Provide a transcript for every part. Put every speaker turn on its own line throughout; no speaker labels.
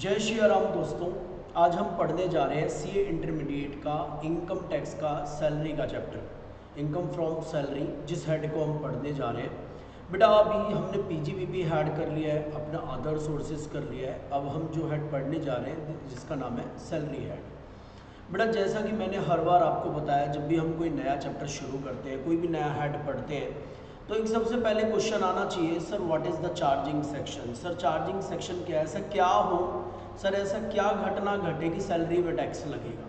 जय श्री राम दोस्तों, आज हम पढ़ने जा रहे हैं सीए इंटरमीडिएट का इनकम टैक्स का सैलरी का चैप्टर इनकम फ्रॉम सैलरी जिस हेड को हम पढ़ने जा रहे हैं। बेटा, अभी हमने पी जी भी हेड कर लिया है, अपना अदर सोर्सेज कर लिया है। अब हम जो हेड पढ़ने जा रहे हैं, जिसका नाम है सैलरी हेड बेटा, जैसा कि मैंने हर बार आपको बताया, जब भी हम कोई नया चैप्टर शुरू करते हैं, कोई भी नया हेड पढ़ते हैं तो एक सबसे पहले क्वेश्चन आना चाहिए sir what is the charging section sir charging section क्या है? ऐसा क्या हो? सर, ऐसा क्या घटना घटे कि सैलरी में टैक्स लगेगा?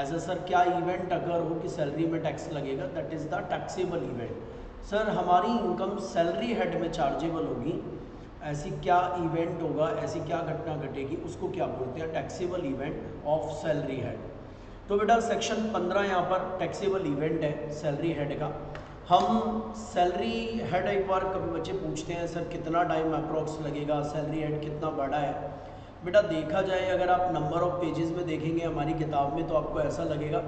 ऐसा सर क्या इवेंट अगर हो कि सैलरी में टैक्स लगेगा? That is the taxable event sir हमारी इनकम सैलरी हेड में चार्जेबल होगी। ऐसी क्या इवेंट होगा? ऐसी क्या घटना घटेगी? उसको क्या बोलते हैं? Taxable event of salary head तो बेटा सेक्शन 15 यहाँ पर टैक्सेबल इवेंट है सैलरी हेड का। हम सैलरी हेड एक बार कभी बच्चे पूछते हैं सर कितना टाइम अप्रॉक्स लगेगा? सैलरी हेड कितना बड़ा है? बेटा देखा जाए, अगर आप नंबर ऑफ़ पेजेस में देखेंगे हमारी किताब में तो आपको ऐसा लगेगा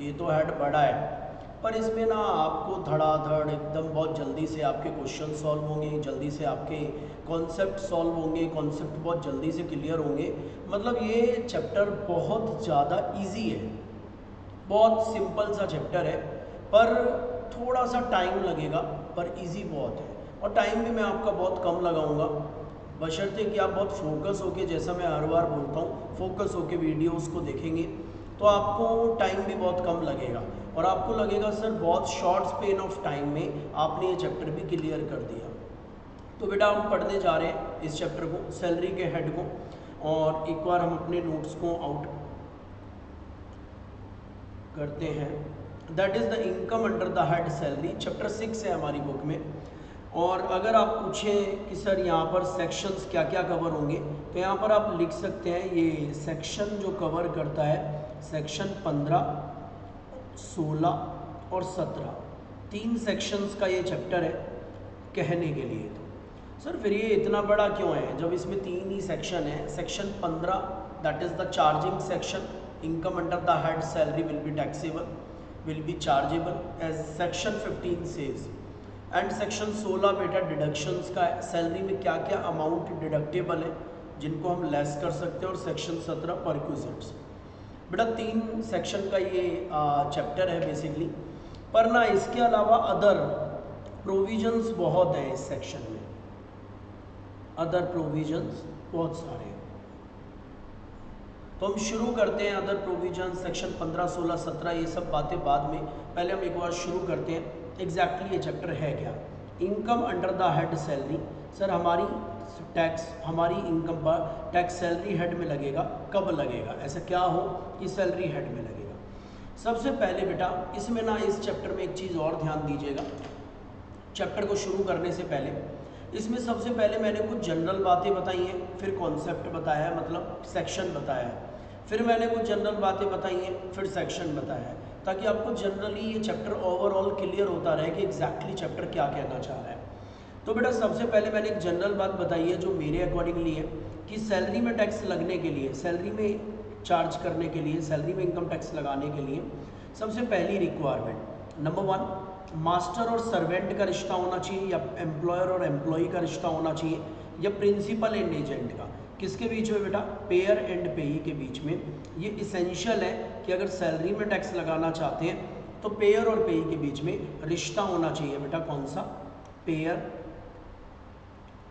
ये तो हेड बड़ा है। पर इसमें ना आपको धड़ाधड़ एकदम बहुत जल्दी से आपके क्वेश्चन सॉल्व होंगे, जल्दी से आपके कॉन्सेप्ट सॉल्व होंगे कॉन्सेप्ट बहुत जल्दी से क्लियर होंगे। मतलब ये चैप्टर बहुत ज़्यादा इजी है। बहुत सिंपल सा चैप्टर है, पर थोड़ा सा टाइम लगेगा, पर इजी बहुत है। और टाइम भी मैं आपका बहुत कम लगाऊँगा। बशर्ते कि आप बहुत फोकस होके, जैसा मैं हर बार बोलता हूँ फोकस होके वीडियोस को देखेंगे तो आपको टाइम भी बहुत कम लगेगा। और आपको लगेगा, सर, बहुत शॉर्ट स्पेन ऑफ़ टाइम में आपने ये चैप्टर भी क्लियर कर दिया। तो बेटा, हम पढ़ने जा रहे हैं इस चैप्टर को सैलरी के हेड को, और एक बार हम अपने नोट्स को आउट करते हैं। That is the income under the head salary chapter six है हमारी बुक में। और अगर आप पूछें कि सर यहाँ पर सेक्शंस क्या क्या कवर होंगे तो यहाँ पर आप लिख सकते हैं, ये सेक्शन जो कवर करता है सेक्शन पंद्रह, सोलह और सत्रह। तीन सेक्शंस का ये चैप्टर है कहने के लिए तो। सर फिर ये इतना बड़ा क्यों है? जब इसमें तीन ही सेक्शन है सेक्शन पंद्रह that is the charging section income under the head salary will be taxable will be chargeable, as section 15 says and section 16 बेटा डिडक्शंस का सैलरी में क्या क्या अमाउंट डिडक्टेबल है जिनको हम लेस कर सकते हैं और सेक्शन 17 परक्यूजिट्स बेटा तीन सेक्शन का ये चैप्टर है बेसिकली पर ना इसके अलावा अदर प्रोविजंस बहुत हैं इस सेक्शन में। अदर प्रोविजंस बहुत सारे हैं। तो हम शुरू करते हैं अदर प्रोविज़न सेक्शन 15, 16, 17 ये सब बातें बाद में। पहले हम एक बार शुरू करते हैं। एग्जैक्टली ये चैप्टर है क्या? Income under the head salary sir हमारी टैक्स हमारी इनकम पर टैक्स सैलरी हेड में लगेगा, कब लगेगा? ऐसा क्या हो कि सैलरी हेड में लगेगा? सबसे पहले बेटा, इसमें ना इस चैप्टर में एक चीज़ और ध्यान दीजिएगा। चैप्टर को शुरू करने से पहले, इसमें सबसे पहले मैंने कुछ जनरल बातें बताई हैं, फिर कॉन्सेप्ट बताया मतलब सेक्शन बताया फिर मैंने कुछ जनरल बातें बताई हैं, फिर सेक्शन बताया है। ताकि आपको जनरली ये चैप्टर ओवरऑल क्लियर होता रहे कि एग्जैक्टली चैप्टर क्या कहना चाह रहा है। तो बेटा, सबसे पहले मैंने एक जनरल बात बताई है जो मेरे अकॉर्डिंगली है कि सैलरी में टैक्स लगने के लिए सैलरी में चार्ज करने के लिए सैलरी में इनकम टैक्स लगाने के लिए सबसे पहली रिक्वायरमेंट नंबर वन मास्टर और सर्वेंट का रिश्ता होना चाहिए या एम्प्लॉयर और एम्प्लॉय का रिश्ता होना चाहिए या प्रिंसिपल एंड एजेंट का। किसके बीच में बेटा? पेयर एंड पेई के बीच में। ये इसेंशियल है कि अगर सैलरी में टैक्स लगाना चाहते हैं तो पेयर और पेई के बीच में रिश्ता होना चाहिए। बेटा, कौन सा? पेयर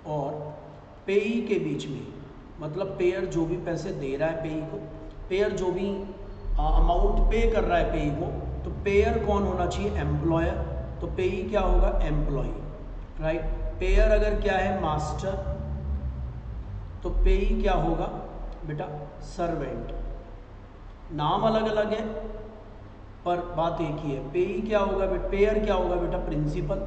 और पेई के बीच में। मतलब पेयर जो भी पैसे दे रहा है पेई को, पेयर जो भी अमाउंट पे कर रहा है पेई को तो पेयर कौन होना चाहिए? एम्प्लॉयर तो पेई क्या होगा? एम्प्लॉय राइट पेयर अगर क्या है? मास्टर तो पेई क्या होगा? बेटा सर्वेंट नाम अलग अलग है, पर बात एक ही है पेई क्या होगा बेटा? पेयर क्या होगा बेटा? प्रिंसिपल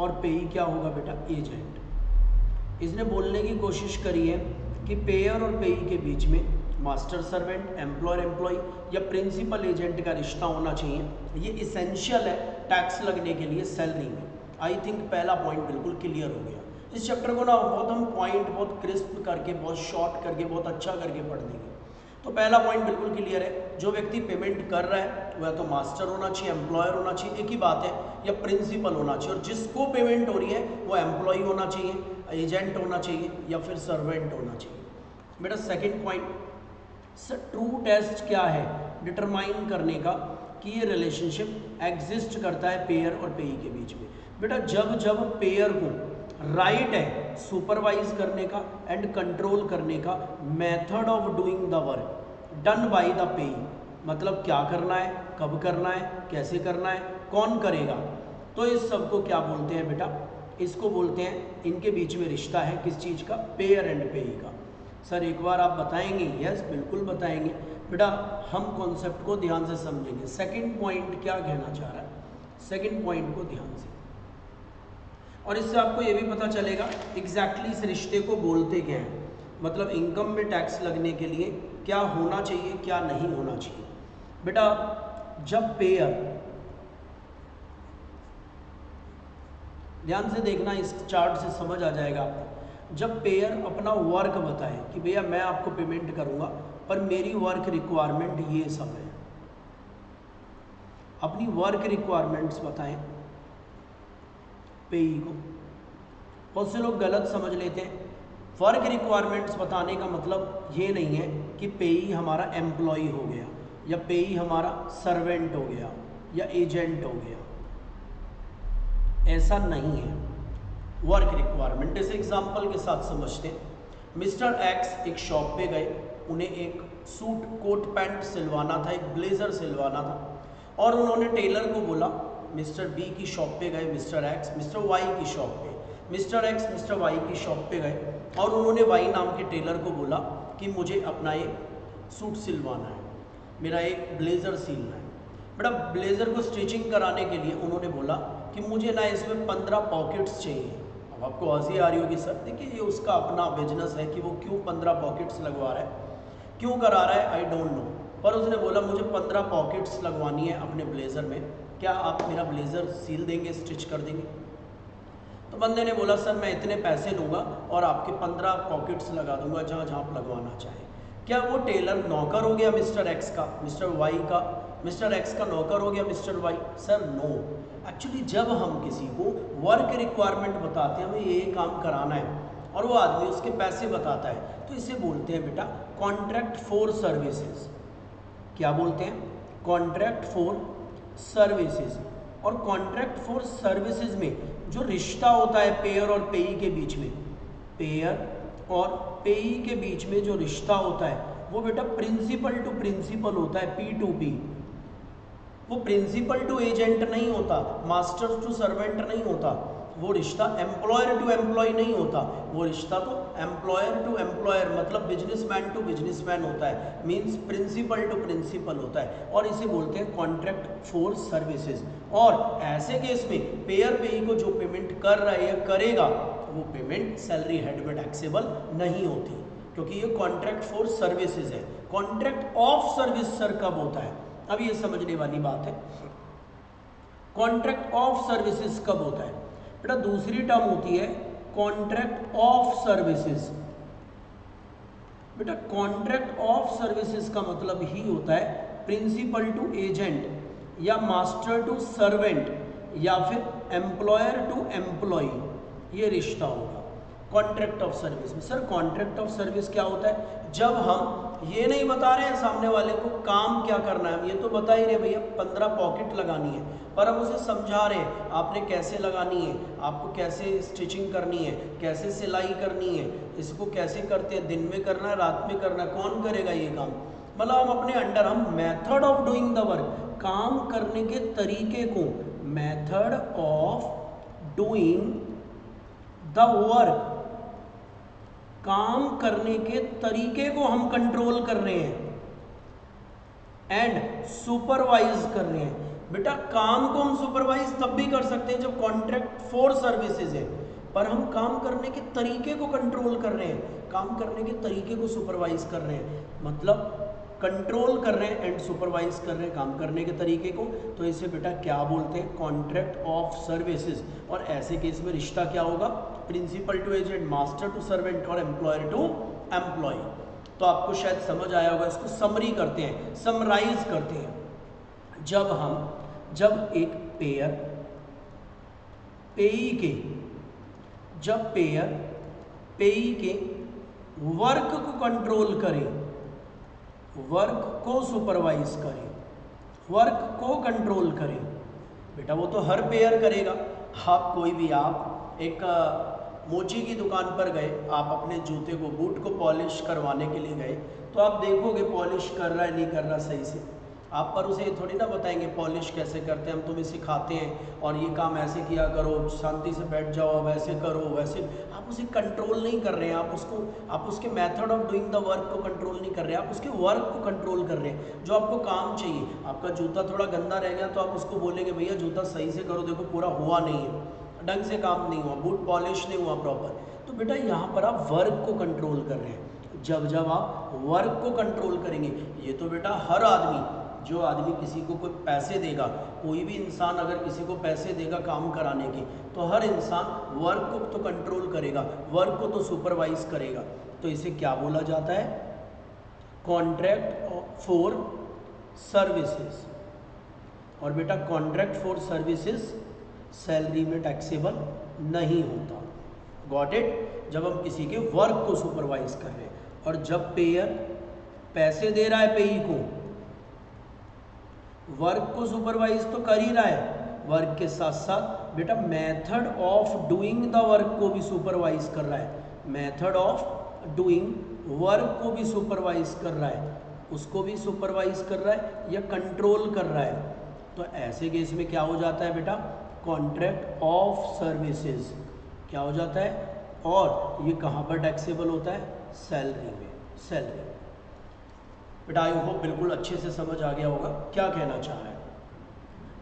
और पेई क्या होगा बेटा? एजेंट इसने बोलने की कोशिश करी है कि पेयर और पेई के बीच में मास्टर सर्वेंट एम्प्लॉयर एम्प्लॉय या प्रिंसिपल एजेंट का रिश्ता होना चाहिए। ये इसेंशियल है टैक्स लगने के लिए सैलरी में। आई थिंक पहला पॉइंट बिल्कुल क्लियर हो गया। इस चैप्टर को ना बहुत हम पॉइंट बहुत क्रिस्प करके, बहुत शॉर्ट करके, बहुत अच्छा करके पढ़ देंगे तो पहला पॉइंट बिल्कुल क्लियर है। जो व्यक्ति पेमेंट कर रहा है, वह तो मास्टर होना चाहिए एम्प्लॉयर होना चाहिए, एक ही बात है, या प्रिंसिपल होना चाहिए। और जिसको पेमेंट हो रही है, वो एम्प्लॉय होना चाहिए एजेंट होना चाहिए, या फिर सर्वेंट होना चाहिए। बेटा second point sir true test क्या है? डिटरमाइन करने का कि ये रिलेशनशिप एग्जिस्ट करता है पेयर और पेई के बीच में। बेटा, जब जब पेयर को राइट है सुपरवाइज करने का एंड कंट्रोल करने का method of doing the work done by the payee मतलब क्या करना है, कब करना है, कैसे करना है, कौन करेगा? तो इस सबको क्या बोलते हैं बेटा? इसको बोलते हैं, इनके बीच में रिश्ता है किस चीज़ का? पेयर एंड पेई का। सर, एक बार आप बताएँगे? यस बिल्कुल बताएँगे। बेटा, हम कॉन्सेप्ट को ध्यान से समझेंगे। सेकंड पॉइंट क्या कहना चाह रहा है? सेकंड पॉइंट को ध्यान से। और इससे आपको ये भी पता चलेगा एग्जैक्टली इस रिश्ते को बोलते क्या हैं। मतलब इनकम में टैक्स लगने के लिए क्या होना चाहिए, क्या नहीं होना चाहिए। बेटा, जब पेयर ध्यान से देखना, इस चार्ट से समझ आ जाएगा आपको। जब पेयर अपना वर्क बताए कि भैया मैं आपको पेमेंट करूँगा, पर मेरी वर्क रिक्वायरमेंट ये सब है। अपनी वर्क रिक्वायरमेंट्स बताएँ पेई को बहुत से लोग गलत समझ लेते हैं। वर्क रिक्वायरमेंट्स बताने का मतलब ये नहीं है कि पेई हमारा एम्प्लॉय हो गया, या पेई हमारा सर्वेंट हो गया, या एजेंट हो गया। ऐसा नहीं है। वर्क रिक्वायरमेंट इस एग्जांपल के साथ समझते हैं। मिस्टर एक्स एक शॉप पे गए, उन्हें एक सूट कोट पैंट सिलवाना था, एक ब्लेज़र सिलवाना था, और उन्होंने टेलर को बोला मिस्टर बी की शॉप पे गए, मिस्टर एक्स, मिस्टर वाई की शॉप पे। मिस्टर एक्स, मिस्टर वाई की शॉप पे गए और उन्होंने वाई नाम के टेलर को बोला कि मुझे अपना एक सूट सिलवाना है। मेरा एक ब्लेज़र सिलना है। बेटा ब्लेज़र को स्टिचिंग कराने के लिए उन्होंने बोला कि मुझे ना इसमें पंद्रह पॉकेट्स चाहिए। अब आपको हँसी आ रही होगी, सर, देखिए ये उसका अपना बिज़नेस है कि वो क्यों पंद्रह पॉकेट्स लगवा रहा है। क्यों करा रहा है? आई डोंट नो पर उसने बोला, मुझे पंद्रह पॉकेट्स लगवानी है अपने ब्लेज़र में। क्या आप मेरा ब्लेज़र सील देंगे, स्टिच कर देंगे? तो बंदे ने बोला, सर, मैं इतने पैसे लूँगा और आपके पंद्रह पॉकेट्स लगा दूँगा जहाँ जहाँ आप लगवाना चाहें। क्या वो टेलर नौकर हो गया मिस्टर एक्स का, मिस्टर वाई का? मिस्टर एक्स का नौकर हो गया mister Y? Sir, no. Actually, जब हम किसी को वर्क रिक्वायरमेंट बताते हैं, हमें ये काम कराना है और वो आदमी उसके पैसे बताता है तो इसे बोलते हैं बेटा, कॉन्ट्रैक्ट फॉर सर्विसेज़। क्या बोलते हैं? कॉन्ट्रैक्ट फॉर सर्विसेज़ और कॉन्ट्रैक्ट फॉर सर्विसेज़ में जो रिश्ता होता है पेयर और पेई के बीच में पेयर और पेई के बीच में जो रिश्ता होता है, वो बेटा प्रिंसिपल टू प्रिंसिपल होता है पी टू पी वो प्रिंसिपल टू एजेंट नहीं होता मास्टर टू सर्वेंट नहीं होता, वो रिश्ता एम्प्लॉयर टू एम्प्लॉय नहीं होता, वो रिश्ता तो एम्प्लॉयर टू एम्प्लॉयर मतलब बिजनेसमैन टू बिजनेसमैन होता है। मींस प्रिंसिपल टू प्रिंसिपल होता है। और इसे बोलते हैं कॉन्ट्रैक्ट फॉर सर्विसेज़ और ऐसे केस में पेयर पेई को जो पेमेंट कर रहा है करेगा वो पेमेंट सैलरी हेड में टैक्सेबल नहीं होती। क्योंकि ये कॉन्ट्रैक्ट फॉर सर्विसेज़ है। कॉन्ट्रैक्ट ऑफ़ सर्विस सर कब होता है? अब ये समझने वाली बात है। कॉन्ट्रैक्ट ऑफ़ सर्विसेज़ कब होता है? बेटा, दूसरी टर्म होती है कॉन्ट्रैक्ट ऑफ़ सर्विसेज़ बेटा कॉन्ट्रैक्ट ऑफ़ सर्विसेज़ का मतलब ही होता है प्रिंसिपल टू एजेंट या मास्टर टू सर्वेंट या फिर एम्प्लॉयर टू एम्प्लॉय ये रिश्ता होगा। कॉन्ट्रैक्ट ऑफ़ सर्विस में। सर कॉन्ट्रैक्ट ऑफ़ सर्विस क्या होता है? जब हम ये नहीं बता रहे हैं सामने वाले को काम क्या करना है। ये तो बता ही रहे भैया, पंद्रह पॉकेट लगानी है। पर हम उसे समझा रहे हैं, आपने कैसे लगानी है? आपको कैसे स्टिचिंग करनी है? कैसे सिलाई करनी है? इसको कैसे करते हैं? दिन में करना है, रात में करना है? कौन करेगा ये काम? मतलब हम अपने अंडर, हम method of doing the work काम करने के तरीके को method of doing the work काम करने के तरीके को हम कंट्रोल कर रहे हैं एंड सुपरवाइज कर रहे हैं। बेटा, काम को हम सुपरवाइज तब भी कर सकते हैं जब कॉन्ट्रैक्ट फॉर सर्विसेज़ है, पर हम काम करने के तरीके को कंट्रोल कर रहे हैं। काम करने के तरीके को सुपरवाइज कर रहे हैं। मतलब कंट्रोल कर रहे हैं एंड सुपरवाइज कर रहे हैं काम करने के तरीके को। तो इसे बेटा क्या बोलते हैं? कॉन्ट्रैक्ट ऑफ़ सर्विसेज़ और ऐसे केस में रिश्ता क्या होगा? Principal to agent master to servant और एम्प्लॉयर टू एम्प्लॉय तो आपको शायद समझ आया होगा, इसको समरी करते हैं समराइज करते हैं। जब हम, जब एक पेयर पेई के, जब पेयर पेई के वर्क को कंट्रोल करे वर्क को सुपरवाइज करे वर्क को कंट्रोल करे। बेटा वो तो हर पेयर करेगा। आप कोई भी, आप एक मोची की दुकान पर गए, आप अपने जूते को बूट को पॉलिश करवाने के लिए गए तो आप देखोगे पॉलिश कर रहा है, नहीं कर रहा सही से। आप पर उसे थोड़ी ना बताएँगे पॉलिश कैसे करते हैं, हम तुम्हें सिखाते हैं, और ये काम ऐसे किया करो, शांति से बैठ जाओ वैसे करो, वैसे। आप उसे कंट्रोल नहीं कर रहे हैं, आप उसको, आप उसके method of doing the work को कंट्रोल नहीं कर रहे हैं आप उसके वर्क को कंट्रोल कर रहे हैं, जो आपको काम चाहिए। आपका जूता थोड़ा गंदा रह गया तो आप उसको बोलेंगे, भैया, जूता सही से करो, देखो, पूरा हुआ नहीं है। ढंग से काम नहीं हुआ बूट पॉलिश नहीं हुआ प्रॉपर तो बेटा यहाँ पर आप वर्क को कंट्रोल कर रहे हैं। जब जब आप वर्क को कंट्रोल करेंगे, ये तो बेटा हर आदमी, जो आदमी किसी को कोई पैसे देगा, कोई भी इंसान अगर किसी को पैसे देगा काम कराने के तो हर इंसान वर्क को तो कंट्रोल करेगा वर्क को तो सुपरवाइज करेगा। तो इसे क्या बोला जाता है? कॉन्ट्रैक्ट फॉर सर्विसेज़ और बेटा कॉन्ट्रैक्ट फॉर सर्विसेज़ सैलरी में टैक्सेबल नहीं होता। गॉट इट जब हम किसी के वर्क को सुपरवाइज कर रहे हैं और जब पेयर पैसे दे रहा है पेई को वर्क को सुपरवाइज तो कर ही रहा है। वर्क के साथ साथ बेटा method of doing the work को भी सुपरवाइज कर रहा है। मेथड ऑफ़ डूइंग वर्क को भी सुपरवाइज कर रहा है। उसको भी सुपरवाइज कर रहा है या कंट्रोल कर रहा है। तो ऐसे केस में क्या हो जाता है बेटा? कॉन्ट्रैक्ट ऑफ़ सर्विसेज़ क्या हो जाता है? और ये कहाँ पर टैक्सेबल होता है? सैलरी में सैलरी बेटा आई होप बिल्कुल अच्छे से समझ आ गया होगा क्या कहना चाह रहा है।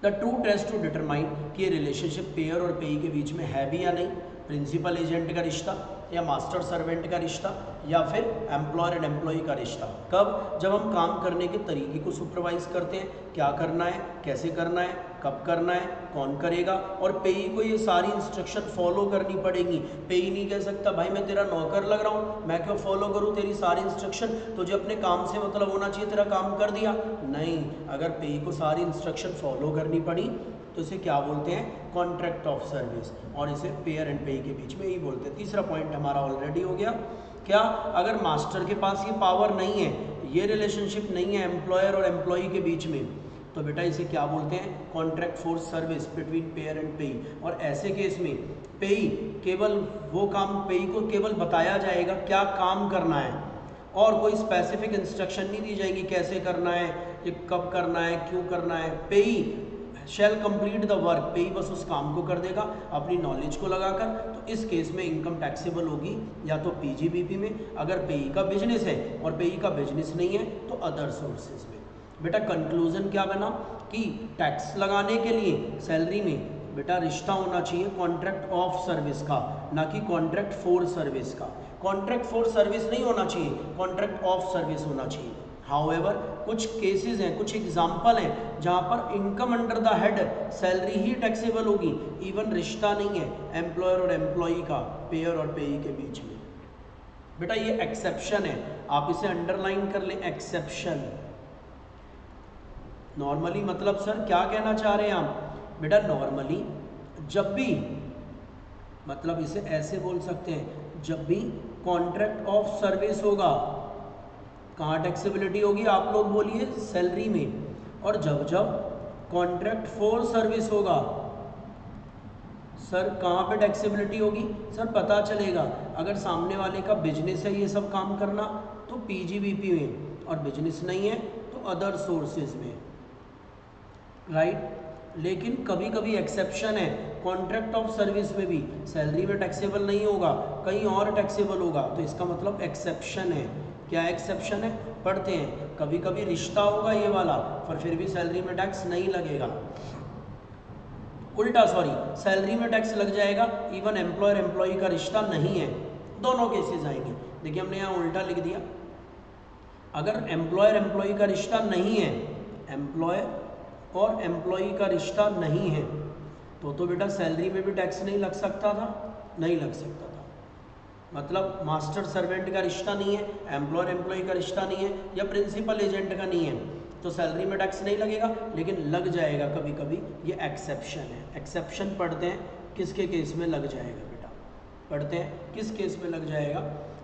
The true test to determine कि ये रिलेशनशिप पेयर और पेई के बीच में है भी या नहीं प्रिंसिपल एजेंट का रिश्ता या मास्टर सर्वेंट का रिश्ता या फिर एम्प्लॉयर एंड एम्प्लॉय का रिश्ता। कब? जब हम काम करने के तरीके को सुपरवाइज करते हैं, क्या करना है, कैसे करना है कब करना है, कौन करेगा, और पेई को ये सारी इंस्ट्रक्शन फॉलो करनी पड़ेगी। पेई नहीं कह सकता, भाई, मैं तेरा नौकर लग रहा हूँ, मैं क्यों फॉलो करूँ तेरी सारी इंस्ट्रक्शन तुझे अपने काम से मतलब होना चाहिए, तेरा काम कर दिया। नहीं, अगर पेई को सारी इंस्ट्रक्शन फॉलो करनी पड़ी तो इसे क्या बोलते हैं? कॉन्ट्रैक्ट ऑफ़ सर्विस और इसे पेयर एंड पेई के बीच में ही बोलते हैं। तीसरा पॉइंट हमारा ऑलरेडी हो गया। क्या? अगर मास्टर के पास ये पावर नहीं है, ये रिलेशनशिप नहीं है एम्प्लॉयर और एम्प्लॉय के बीच में तो बेटा इसे क्या बोलते हैं? Contract for service between payer and payee और ऐसे केस में पेई केवल वो काम पेई को केवल बताया जाएगा, क्या काम करना है? और कोई स्पेसिफिक इंस्ट्रक्शन नहीं दी जाएगी कैसे करना है, ये कब करना है, क्यों करना है। पेई शेल कंप्लीट द वर्क पे ही बस उस काम को कर देगा, अपनी नॉलेज को लगाकर। तो इस केस में इनकम टैक्सेबल होगी, या तो पीजीबीपी में। अगर पेई का बिज़नेस है और पेई का बिज़नेस नहीं है तो अदर सोर्सेज में। बेटा कंक्लूजन क्या बना? कि टैक्स लगाने के लिए सैलरी में, बेटा, रिश्ता होना चाहिए कॉन्ट्रैक्ट ऑफ़ सर्विस का, ना कि कॉन्ट्रैक्ट फॉर सर्विस का। कॉन्ट्रैक्ट फॉर सर्विस नहीं होना चाहिए कॉन्ट्रैक्ट ऑफ़ सर्विस होना चाहिए। हाउएवर कुछ केसेस हैं, कुछ एग्ज़ाम्पल हैं, जहाँ पर income under the head salary he taxable होगी। इवन रिश्ता नहीं है एम्प्लॉयर और एम्प्लॉय का पेयर और पेई के बीच में। बेटा, ये एक्सेप्शन है। आप इसे अंडरलाइन कर लें एक्सेप्शन नॉर्मली मतलब सर क्या कहना चाह रहे हैं आप? बेटा नॉर्मली जब भी मतलब इसे ऐसे बोल सकते हैं, जब भी कॉन्ट्रैक्ट ऑफ़ सर्विस होगा, कहाँ टैक्सेबिलिटी होगी आप लोग बोलिए सैलरी में। और जब जब कॉन्ट्रैक्ट फॉर सर्विस होगा सर कहाँ पे टैक्सेबिलिटी होगी? सर पता चलेगा। अगर सामने वाले का बिज़नेस है ये सब काम करना तो पीजीबीपी में। और बिज़नेस नहीं है तो अदर सोर्सेज में। राइट लेकिन कभी कभी एक्सेप्शन है कॉन्ट्रैक्ट ऑफ़ सर्विस में भी। सैलरी में टैक्सेबल नहीं होगा, कहीं और टैक्सेबल होगा। तो इसका मतलब एक्सेप्शन है। क्या एक्सेप्शन है? पढ़ते हैं। कभी कभी रिश्ता होगा ये वाला, पर फिर भी सैलरी में टैक्स नहीं लगेगा। उल्टा सॉरी सैलरी में टैक्स लग जाएगा इवन एम्प्लॉयर एम्प्लॉय का रिश्ता नहीं है। दोनों केसेस आएँगे। देखिए, हमने यहाँ उल्टा लिख दिया। अगर एम्प्लॉयर एम्प्लॉय का रिश्ता नहीं है एम्प्लॉयर और एम्प्लॉय का रिश्ता नहीं है तो तो बेटा सैलरी में भी टैक्स नहीं लग सकता था, नहीं लग सकता था। मतलब मास्टर सर्वेंट का रिश्ता नहीं है एम्प्लॉयर एम्प्लॉय का रिश्ता नहीं है, या प्रिंसिपल एजेंट का नहीं है तो सैलरी में टैक्स नहीं लगेगा, लेकिन लग जाएगा कभी कभी ये एक्सेप्शन है। एक्सेप्शन पढ़ते हैं, किसके केस में लग जाएगा बेटा? पढ़ते हैं, किस केस में लग जाएगा?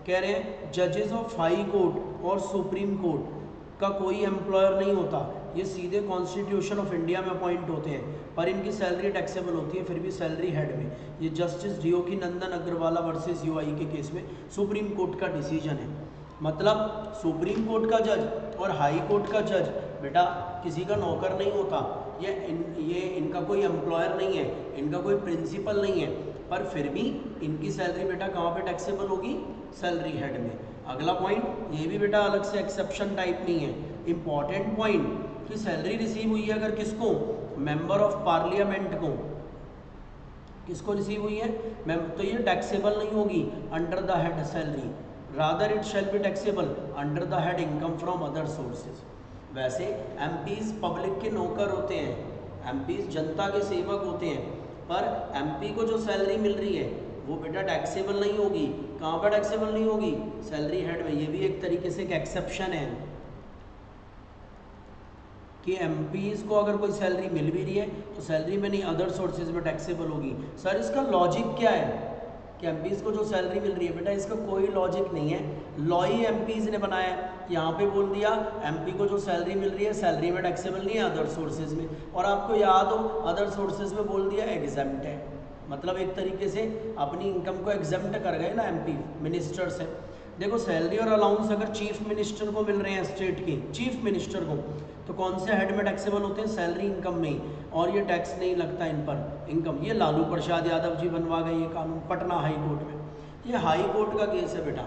कह रहे हैं जजेस ऑफ़ हाई कोर्ट और सुप्रीम कोर्ट का कोई एम्प्लॉयर नहीं होता ये सीधे कॉन्स्टिट्यूशन ऑफ़ इंडिया में अपॉइंट होते हैं, पर इनकी सैलरी टैक्सेबल होती है, फिर भी सैलरी हेड में। ये justice Deoki Nandan Agarwala versus UI के केस में सुप्रीम कोर्ट का डिसीज़न है। मतलब सुप्रीम कोर्ट का जज और हाई कोर्ट का जज बेटा, किसी का नौकर नहीं होता। ये इन, ये इनका कोई एम्प्लॉयर नहीं है, इनका कोई प्रिंसिपल नहीं है। पर फिर भी इनकी सैलरी बेटा कहाँ पे टैक्सेबल होगी? सैलरी हेड में। अगला पॉइंट ये भी बेटा अलग से एक्सेप्शन टाइप नहीं है। इंपॉर्टेंट पॉइंट कि सैलरी रिसीव हुई है अगर किसको? मेंबर ऑफ़ पार्लियामेंट को। किसको रिसीव हुई है? तो ये टैक्सेबल नहीं होगी under the head salary rather it shall be taxable under the head income from other sources वैसे एम पब्लिक के नौकर होते हैं। एम जनता के सेवक होते हैं। पर एमपी को जो सैलरी मिल रही है, वो बेटा टैक्सेबल नहीं होगी। कहाँ पर टैक्सेबल नहीं होगी? सैलरी हेड में। ये भी एक तरीके से एक एक्सेप्शन है। कि एम को अगर कोई सैलरी मिल भी रही है तो सैलरी में नहीं अदर सोर्सेज में टैक्सेबल होगी। सर इसका लॉजिक क्या है? कि एम को जो सैलरी मिल रही है, बेटा, इसका कोई लॉजिक नहीं है। लॉ ही एम ने बनाया, यहाँ पे बोल दिया एमपी को जो सैलरी मिल रही है सैलरी में टैक्सेबल नहीं है अदर सोर्सेज में। और आपको याद हो अदर सोर्सेज में बोल दिया एग्जाम्ट है। मतलब एक तरीके से अपनी इनकम को एग्जाम्ट कर गए ना एम मिनिस्टर से देखो सैलरी और अलाउंस अगर चीफ मिनिस्टर को मिल रहे हैं स्टेट की चीफ मिनिस्टर को तो कौन से हेड में टैक्सेबल होते हैं? सैलरी इनकम में और ये टैक्स नहीं लगता इन पर। इनकम ये लालू प्रसाद यादव जी बनवा गए ये कानून पटना हाई कोर्ट में। ये हाई कोर्ट का केस है बेटा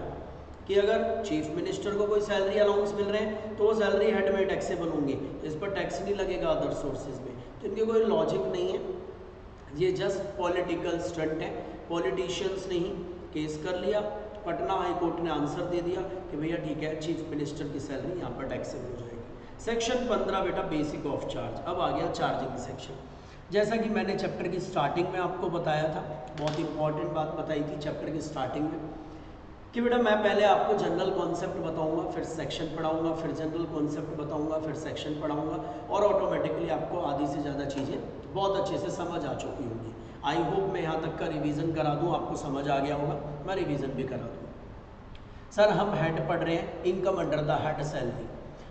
कि अगर चीफ मिनिस्टर को कोई सैलरी अलाउंस मिल रहे हैं तो वो सैलरी हेड में टैक्सेबल होंगे। इस पर टैक्स नहीं लगेगा अदर सोर्सेज में। तो इनके कोई लॉजिक नहीं है। ये जस्ट पॉलिटिकल स्टंट है। पॉलिटिशियंस ने ही केस कर लिया। पटना हाई कोर्ट ने आंसर दे दिया कि भैया ठीक है चीफ मिनिस्टर की सैलरी यहाँ पर टैक्सेबल हो सेक्शन पंद्रह बेटा बेसिक ऑफ़ चार्ज अब आ गया चार्जिंग सेक्शन जैसा कि मैंने चैप्टर की स्टार्टिंग में आपको बताया था, बहुत इंपॉर्टेंट बात बताई थी चैप्टर की स्टार्टिंग में, कि बेटा मैं पहले आपको जनरल कॉन्सेप्ट बताऊँगा, फिर सेक्शन पढ़ाऊँगा, फिर जनरल कॉन्सेप्ट बताऊँगा, फिर सेक्शन पढ़ाऊँगा, और ऑटोमेटिकली आपको आधी से ज़्यादा चीज़ें बहुत अच्छे से समझ आ चुकी होंगी. आई होप मैं यहाँ तक का रिवीजन करा दूँ, आपको समझ आ गया होगा, मैं रिवीजन भी करा दूँ. सर हम हेड पढ़ रहे हैं income under the head salary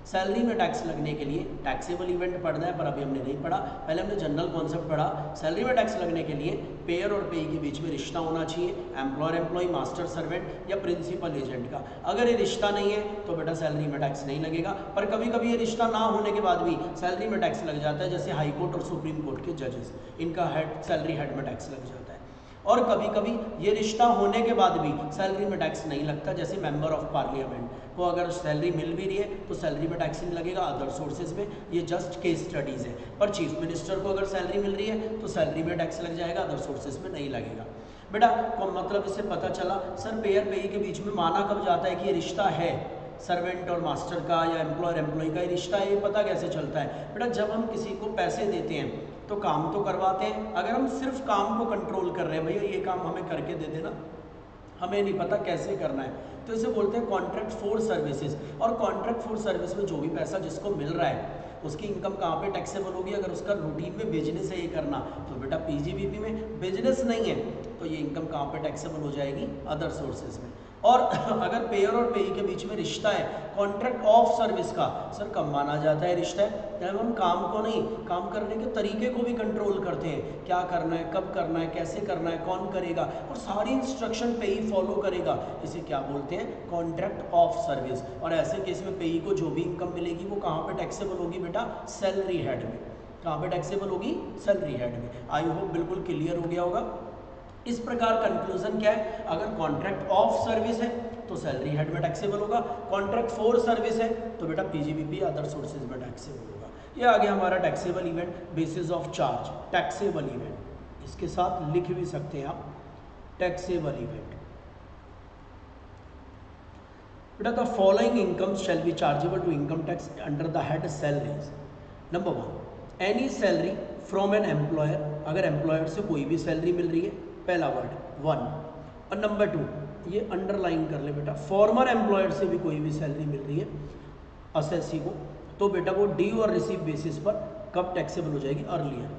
salary में टैक्स लगने के लिए टैक्सेबल इवेंट पढ़ना है, पर अभी हमने नहीं पढ़ा। पहले हमने जनरल कॉन्सेप्ट पढ़ा। सैलरी में टैक्स लगने के लिए पेयर और पेई के बीच में रिश्ता होना चाहिए एम्प्लॉयर एम्प्लॉय मास्टर सर्वेंट या प्रिंसिपल एजेंट का। अगर ये रिश्ता नहीं है तो बेटा सैलरी में टैक्स नहीं लगेगा। पर कभी कभी ये रिश्ता ना होने के बाद भी सैलरी में टैक्स लग जाता है, जैसे हाईकोर्ट और सुप्रीम कोर्ट के जजेस इनका हेड सैलरी हेड में टैक्स लग जाता है। और कभी कभी ये रिश्ता होने के बाद भी सैलरी में टैक्स नहीं लगता, जैसे मेंबर ऑफ़ पार्लियामेंट को अगर सैलरी मिल भी रही है तो सैलरी में टैक्स नहीं लगेगा अदर सोर्सेज में। ये जस्ट केस स्टडीज़ है। पर चीफ मिनिस्टर को अगर सैलरी मिल रही है तो सैलरी में टैक्स लग जाएगा अदर सोर्सेज में नहीं लगेगा। बेटा, को मतलब इससे पता चला सर पेयर पेई के बीच में माना कब जाता है कि ये रिश्ता है? सर्वेंट और मास्टर का या एम्प्लॉयर एम्प्लॉय का ये रिश्ता है, ये पता कैसे चलता है? बेटा, जब हम किसी को पैसे देते हैं तो काम तो करवाते हैं। अगर हम सिर्फ़ काम को कंट्रोल कर रहे हैं, भैया, ये काम हमें करके दे देना। हमें नहीं पता कैसे करना है। तो इसे बोलते हैं कॉन्ट्रैक्ट फॉर सर्विसेज़ और कॉन्ट्रैक्ट फॉर सर्विस में जो भी पैसा जिसको मिल रहा है, उसकी इनकम कहाँ पे टैक्सेबल होगी? अगर उसका रूटीन में बिज़नेस है ये करना तो बेटा पीजीबीपी में बिज़नेस नहीं है तो ये इनकम कहाँ पे टैक्सेबल हो जाएगी? अदर सोर्सेज में। और अगर पेयर और पेई के बीच में रिश्ता है कॉन्ट्रैक्ट ऑफ़ सर्विस का सर कब माना जाता है रिश्ता है? जब हम काम को नहीं, काम करने के तरीके को भी कंट्रोल करते हैं। क्या करना है, कब करना है, कैसे करना है, कौन करेगा? और सारी इंस्ट्रक्शन पेई फॉलो करेगा। इसे क्या बोलते हैं? कॉन्ट्रैक्ट ऑफ़ सर्विस और ऐसे केस में पेई को जो भी इनकम मिलेगी, वो कहाँ पर टैक्सेबल होगी बेटा? सैलरी हेड में। कहाँ पर टैक्सेबल होगी? सैलरी हेड में। आई होप बिल्कुल क्लियर हो गया होगा। इस प्रकार कंक्लूजन क्या है? अगर कॉन्ट्रैक्ट ऑफ़ सर्विस है तो सैलरी हेड में टैक्सेबल होगा। कॉन्ट्रैक्ट फॉर सर्विस है तो बेटा पीजीबीपी अदर सोर्सेज में टैक्सेबल होगा। ये आ गया हमारा taxable event basis of charge taxable event इसके साथ लिख भी सकते हैं आप। टैक्सेबल इवेंट बेटा the following income shall be chargeable to income tax under the head salaries number one any salary from an employer अगर एम्प्लॉयर से कोई भी सैलरी मिल रही है पहला वर्ड वन और नंबर टू ये अंडरलाइन कर ले बेटा। फॉर्मर एम्प्लॉयर से भी कोई भी सैलरी मिल रही है असेसी को तो बेटा वो डी और रिसीव बेसिस पर कब टैक्सेबल हो जाएगी? अर्लियर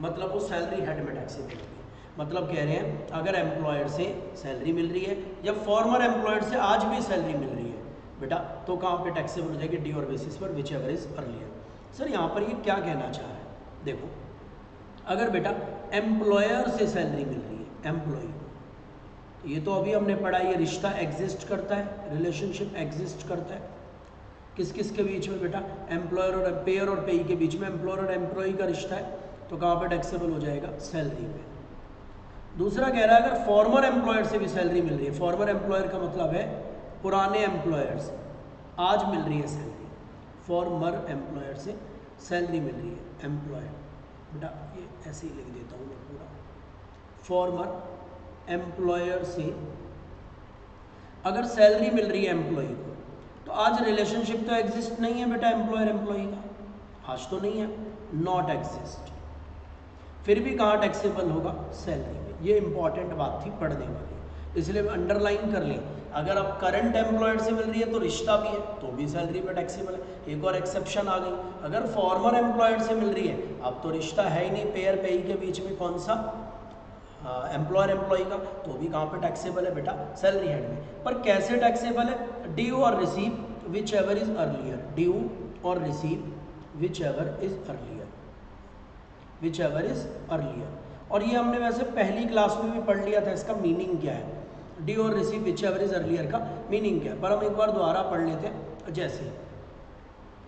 मतलब वो सैलरी हेड में टैक्सेबल होगी। मतलब कह रहे हैं, अगर एम्प्लॉयर से सैलरी मिल रही है, या फॉर्मर एम्प्लॉयर से आज भी सैलरी मिल रही है, बेटा तो कहाँ पे टैक्सेबल हो जाएगी? डी और बेसिस पर whichever is earlier sir यहाँ पर ये क्या कहना चाह रहा है? देखो, अगर बेटा एम्प्लॉयर से सैलरी मिल रही है एम्प्लॉय ये तो अभी हमने पढ़ा, ये रिश्ता एग्जिस्ट करता है रिलेशनशिप एग्जिस्ट करता है। किस किस के बीच में बेटा? एम्प्लॉयर और पेयर और पेई के बीच में एम्प्लॉयर और एम्प्लॉय का रिश्ता है तो कहाँ पर टैक्सेबल हो जाएगा? सैलरी पे। दूसरा कह रहा है, अगर फॉर्मर एम्प्लॉयर से भी सैलरी मिल रही है फॉर्मर एम्प्लॉयर का मतलब है पुराने एम्प्लॉयर से आज मिल रही है सैलरी फॉर्मर एम्प्लॉयर से सैलरी मिल रही है एम्प्लॉयर बेटा, ये ऐसे ही लिख मैं पूरा फॉर्मर एम्प्लॉयर से अगर सैलरी मिल रही है एम्प्लॉय को तो आज रिलेशनशिप तो एग्जिस्ट नहीं है बेटा एम्प्लॉयर एम्प्लॉय का। आज तो नहीं है नॉट एग्जिस्ट फिर भी कहाँ टैक्सेबल होगा? सैलरी में ये इंपॉर्टेंट बात थी पढ़ने वाली। इसलिए अंडरलाइन कर लें अगर आप करंट एम्प्लॉयर से मिल रही है तो रिश्ता भी है तो भी सैलरी पे टैक्सेबल है। एक और एक्सेप्शन आ गई। अगर फॉर्मर एम्प्लॉयर से मिल रही है, अब तो रिश्ता है ही नहीं पेयर पेई के बीच में कौन सा? एम्प्लॉयर एम्प्लॉय का तो भी कहाँ पे टैक्सेबल है बेटा? सैलरी हेड में। पर कैसे टैक्सेबल है? ड्यू और receive whichever is earlier due और receive whichever is earlier whichever is earlier और ये हमने वैसे पहली क्लास में भी पढ़ लिया था, इसका मीनिंग क्या है? डी और receive which ever is earlier का मीनिंग क्या है? पर हम एक बार दोबारा पढ़ लेते हैं। जैसे,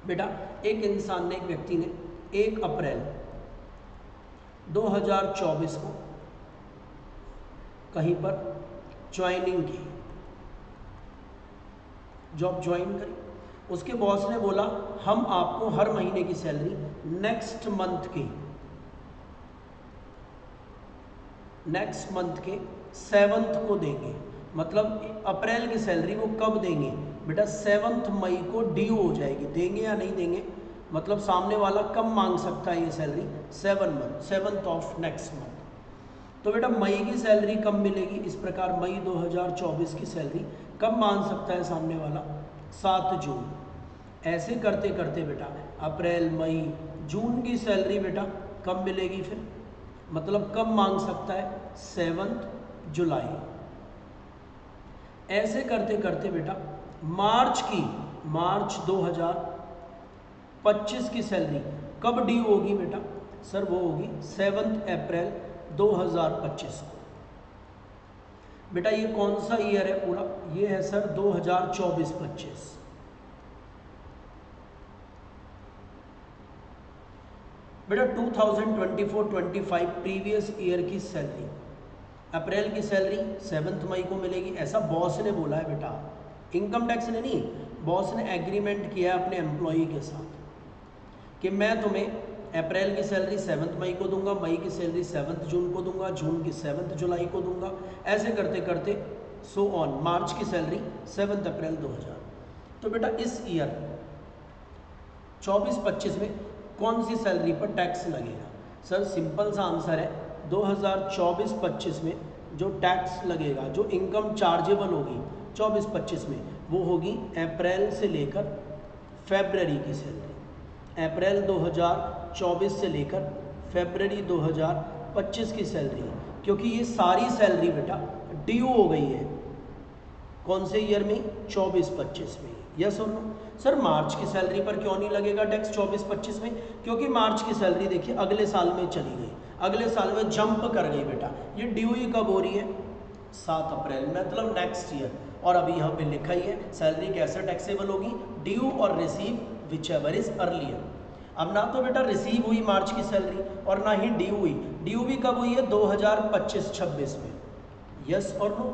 बेटा, एक इंसान ने, एक व्यक्ति ने, एक अप्रैल 2024 को कहीं पर ज्वाइनिंग की। जॉब ज्वाइन करी। उसके बॉस ने बोला, हम आपको हर महीने की सैलरी नेक्स्ट मंथ की। नेक्स्ट मंथ के सेवन्थ को देंगे। मतलब अप्रैल की सैलरी वो कब देंगे? बेटा सेवन्थ मई को ड्यू हो जाएगी। देंगे या नहीं देंगे? मतलब सामने वाला कब मांग सकता है ये salary seven month seventh of next month तो बेटा मई की सैलरी कम मिलेगी? इस प्रकार मई 2024 की सैलरी कब मान सकता है सामने वाला? सात जून। ऐसे करते करते बेटा, अप्रैल, मई, जून की सैलरी बेटा कब मिलेगी फिर? मतलब कब मांग सकता है? सेवन्थ जुलाई। ऐसे करते करते बेटा, मार्च की, मार्च 2025 की सैलरी कब डी होगी बेटा? सर, वो होगी सेवन्थ अप्रैल 2025 को। बेटा, ये कौन सा ईयर है पूरा? ये है सर 2024-25 बेटा 2024-25 प्रीवियस ईयर की सैलरी अप्रैल की सैलरी सेवन्थ मई को मिलेगी। ऐसा बॉस ने बोला है बेटा। इनकम टैक्स ने नहीं बॉस ने एग्रीमेंट किया है अपने एम्प्लॉय के साथ कि मैं तुम्हें अप्रैल की सैलरी सेवन्थ मई को दूँगा, मई की सैलरी सेवन्थ जून को दूँगा, जून की सेवन्थ जुलाई को दूँगा। ऐसे करते करते सो ऑन मार्च की सैलरी सेवन्थ अप्रैल 2000 तो बेटा इस ईयर 24-25 में कौन सी सैलरी पर टैक्स लगेगा? सर, सिंपल सा आंसर है 2024-25 में जो टैक्स लगेगा, जो इनकम चार्जेबल होगी 24-25 में, वो होगी अप्रैल से लेकर फेबररी की सैलरी। अप्रैल 2024 से लेकर फेबररी 2025 की सैलरी क्योंकि ये सारी सैलरी बेटा ड्यू हो गई है। कौन से ईयर में? 24-25 में। यस और नो? सर, मार्च की सैलरी पर क्यों नहीं लगेगा टैक्स 24-25 में? क्योंकि मार्च की सैलरी देखिए, अगले साल में चली गई। अगले साल में जंप कर गई बेटा। ये ड्यू ही कब हो रही है? सात अप्रैल मतलब नेक्स्ट ईयर और अभी यहाँ पे लिखा ही है, सैलरी कैसे टैक्सेबल होगी? ड्यू और receive which ever is earlier अब ना तो बेटा रिसीव हुई मार्च की सैलरी और ना ही ड्यू हुई। ड्यू भी कब हुई है? 2025-26 में। यस और नो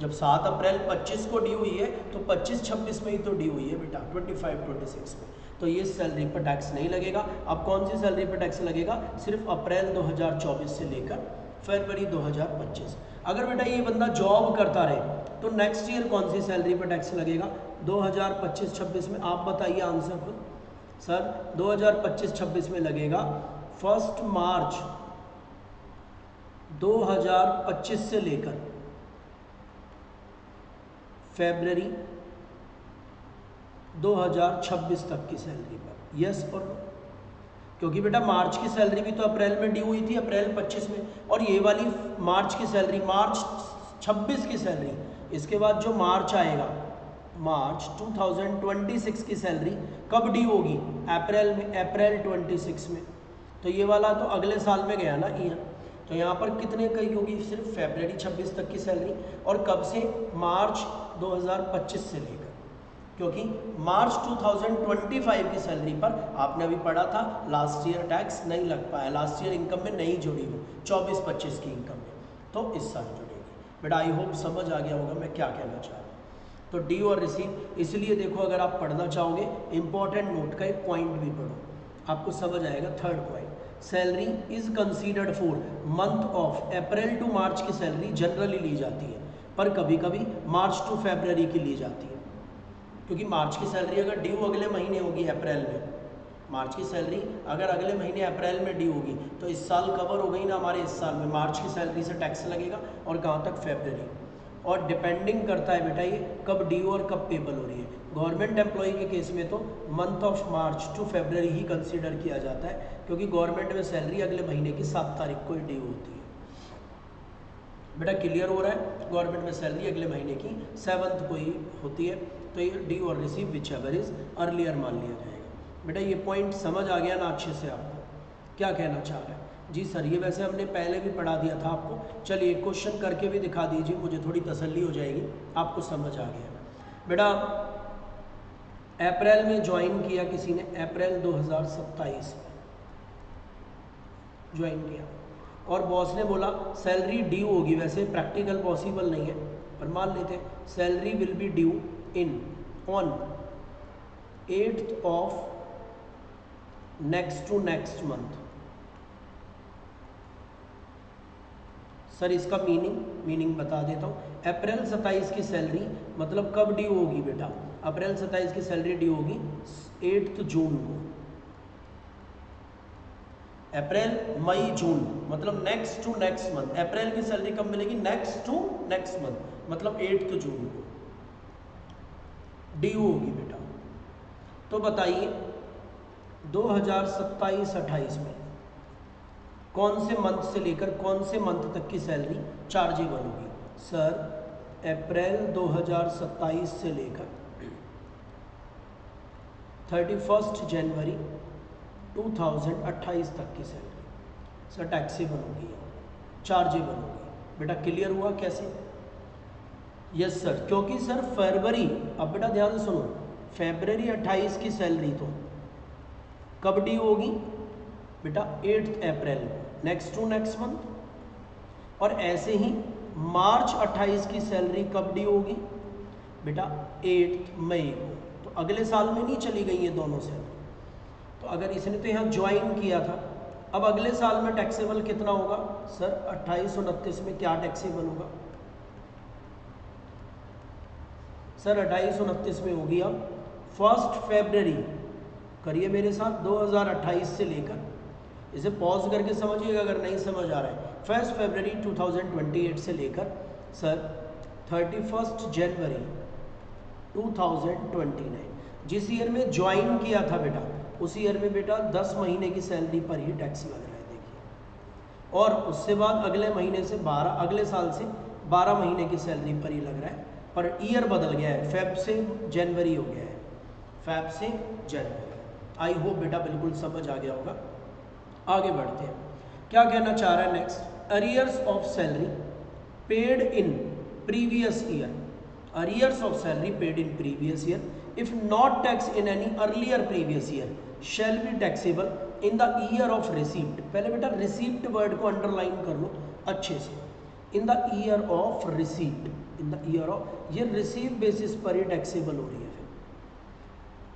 जब 7 अप्रैल 25 को ड्यू हुई है तो 25-26 में ही तो ड्यू हुई है बेटा 25-26 में। तो ये सैलरी पर टैक्स नहीं लगेगा। अब कौन सी सैलरी पर टैक्स लगेगा? सिर्फ़ अप्रैल 2024 से लेकर फरवरी 2025 अगर बेटा ये बंदा जॉब करता रहे तो नेक्स्ट ईयर कौन सी सैलरी पर टैक्स लगेगा? 2025-26 में। आप बताइए आंसर खुद। सर 2025-26 में लगेगा। फ़र्स्ट मार्च 2025 से लेकर फेबररी 2026 तक की सैलरी पर। यस और क्योंकि बेटा, मार्च की सैलरी भी तो अप्रैल में ड्यू हुई थी, अप्रैल 25 में। और ये वाली मार्च की सैलरी, मार्च 26 की सैलरी, इसके बाद जो मार्च आएगा मार्च 2026 की सैलरी कब डी होगी? अप्रैल में, अप्रैल 26 में। तो ये वाला तो अगले साल में गया ना ईयर तो यहाँ पर कितने कई होगी? सिर्फ़ फेबररी 26 तक की सैलरी और कब से? मार्च 2025 से लेकर। क्योंकि मार्च 2025 की सैलरी पर आपने अभी पढ़ा था लास्ट ईयर टैक्स नहीं लग पाया। लास्ट ईयर इनकम में नहीं जुड़ी वो 24-25 की इनकम में। तो इस साल जुड़ेगी। बेटा आई होप समझ आ गया होगा मैं क्या कहना चाह हूँ। तो डी और रिसीव इसलिए देखो अगर आप पढ़ना चाहोगे इंपॉर्टेंट नोट का एक पॉइंट भी पढ़ो। आपको समझ आएगा third point salary is considered for month of April to March की सैलरी जनरली ली जाती है, पर कभी कभी मार्च टू फेबररी की ली जाती है। क्योंकि मार्च की सैलरी अगर ड्यू अगले महीने होगी अप्रैल में मार्च की सैलरी अगर अगले महीने अप्रैल में ड्यू होगी तो इस साल कवर हो गई ना हमारे इस साल में। मार्च की सैलरी से टैक्स लगेगा और कहाँ तक? फेबररी और डिपेंडिंग करता है बेटा ये कब ड्यू और कब पेबल हो रही है। गवर्नमेंट एम्प्लॉय के केस में तो month of March to February he consider किया जाता है, क्योंकि गवर्नमेंट में सैलरी अगले महीने की सात तारीख को ही ड्यू होती है। बेटा क्लियर हो रहा है? गवर्नमेंट में सैलरी अगले महीने की सेवन्थ को ही होती है तो ये डी और receive which ever is earlier मान लिया जाएगा। बेटा ये पॉइंट समझ आ गया ना अच्छे से आपको? क्या कहना चाह रहे हैं? जी सर, ये वैसे हमने पहले भी पढ़ा दिया था आपको। चलिए क्वेश्चन करके भी दिखा दीजिए, मुझे थोड़ी तसल्ली हो जाएगी। आपको समझ आ गया। बेटा, अप्रैल में ज्वाइन किया किसी ने? अप्रैल 2027 में। ज्वाइन किया। और बॉस ने बोला सैलरी ड्यू होगी। वैसे प्रैक्टिकल पॉसिबल नहीं है, पर मान लेते salary will be due in, on 8th of next to next month. Sir इसका मीनिंग मीनिंग बता देता हूँ। अप्रैल 27 की सैलरी मतलब कब ड्यू होगी बेटा? अप्रैल 27 की सैलरी ड्यू होगी एट्थ जून को। अप्रैल मई जून मतलब नेक्स्ट टू नेक्स्ट मंथ अप्रैल की सैलरी कब मिलेगी? नेक्स्ट टू नेक्स्ट मंथ मतलब एट्थ जून को। डी होगी बेटा। तो बताइए 2027-28 में कौन से मंथ से लेकर कौन से मंथ तक की सैलरी चार्जेबल होगी? सर, अप्रैल 2027 से लेकर थर्टी फ़र्स्ट जनवरी 2028 तक की सैलरी। सर टैक्सेबल होगी चार्जेबल होगी। बेटा क्लियर हुआ कैसे? यस सर क्योंकि सर फरवरी, अब बेटा ध्यान सुनो फेबररी 28 की सैलरी तो कब डी होगी? बेटा, eighth April next to next month और ऐसे ही मार्च 28 की सैलरी कब डी होगी? बेटा एट्थ मई को। तो अगले साल में नहीं चली गई ये दोनों सैलरी। तो अगर इसने तो यहाँ ज्वाइन किया था, अब अगले साल में टैक्सेबल कितना होगा? सर, अट्ठाईस उनतीस में क्या टैक्सेबल होगा? सर, अट्ठाईस उनतीस में होगी अब फ़र्स्ट फेबररी करिए मेरे साथ 2028 से लेकर इसे पॉज करके समझिएगा, अगर नहीं समझ आ रहा है। फ़र्स्ट फेबररी 2028 से लेकर सर थर्टी फ़र्स्ट जनवरी 2029 जिस ईयर में ज्वाइन किया था बेटा, उस ईयर में बेटा 10 महीने की सैलरी पर ही टैक्स लग रहा है, देखिए। और उससे बाद अगले महीने से 12 अगले साल से 12 महीने की सैलरी पर ही लग रहा है। पर ईयर बदल गया है फेब से जनवरी हो गया है। फेब से जनवरी आई होप बेटा बिल्कुल समझ आ गया होगा। आगे बढ़ते हैं। क्या कहना चाह रहा है next arrears of salary paid in previous year arrears of salary paid in previous year if not tax in any earlier previous year shall be taxable in the year of receipt पहले बेटा receipt word को underline कर लो अच्छे से। In the year of receipt in the year of ये receive basis पर ही टैक्सेबल हो रही है। फिर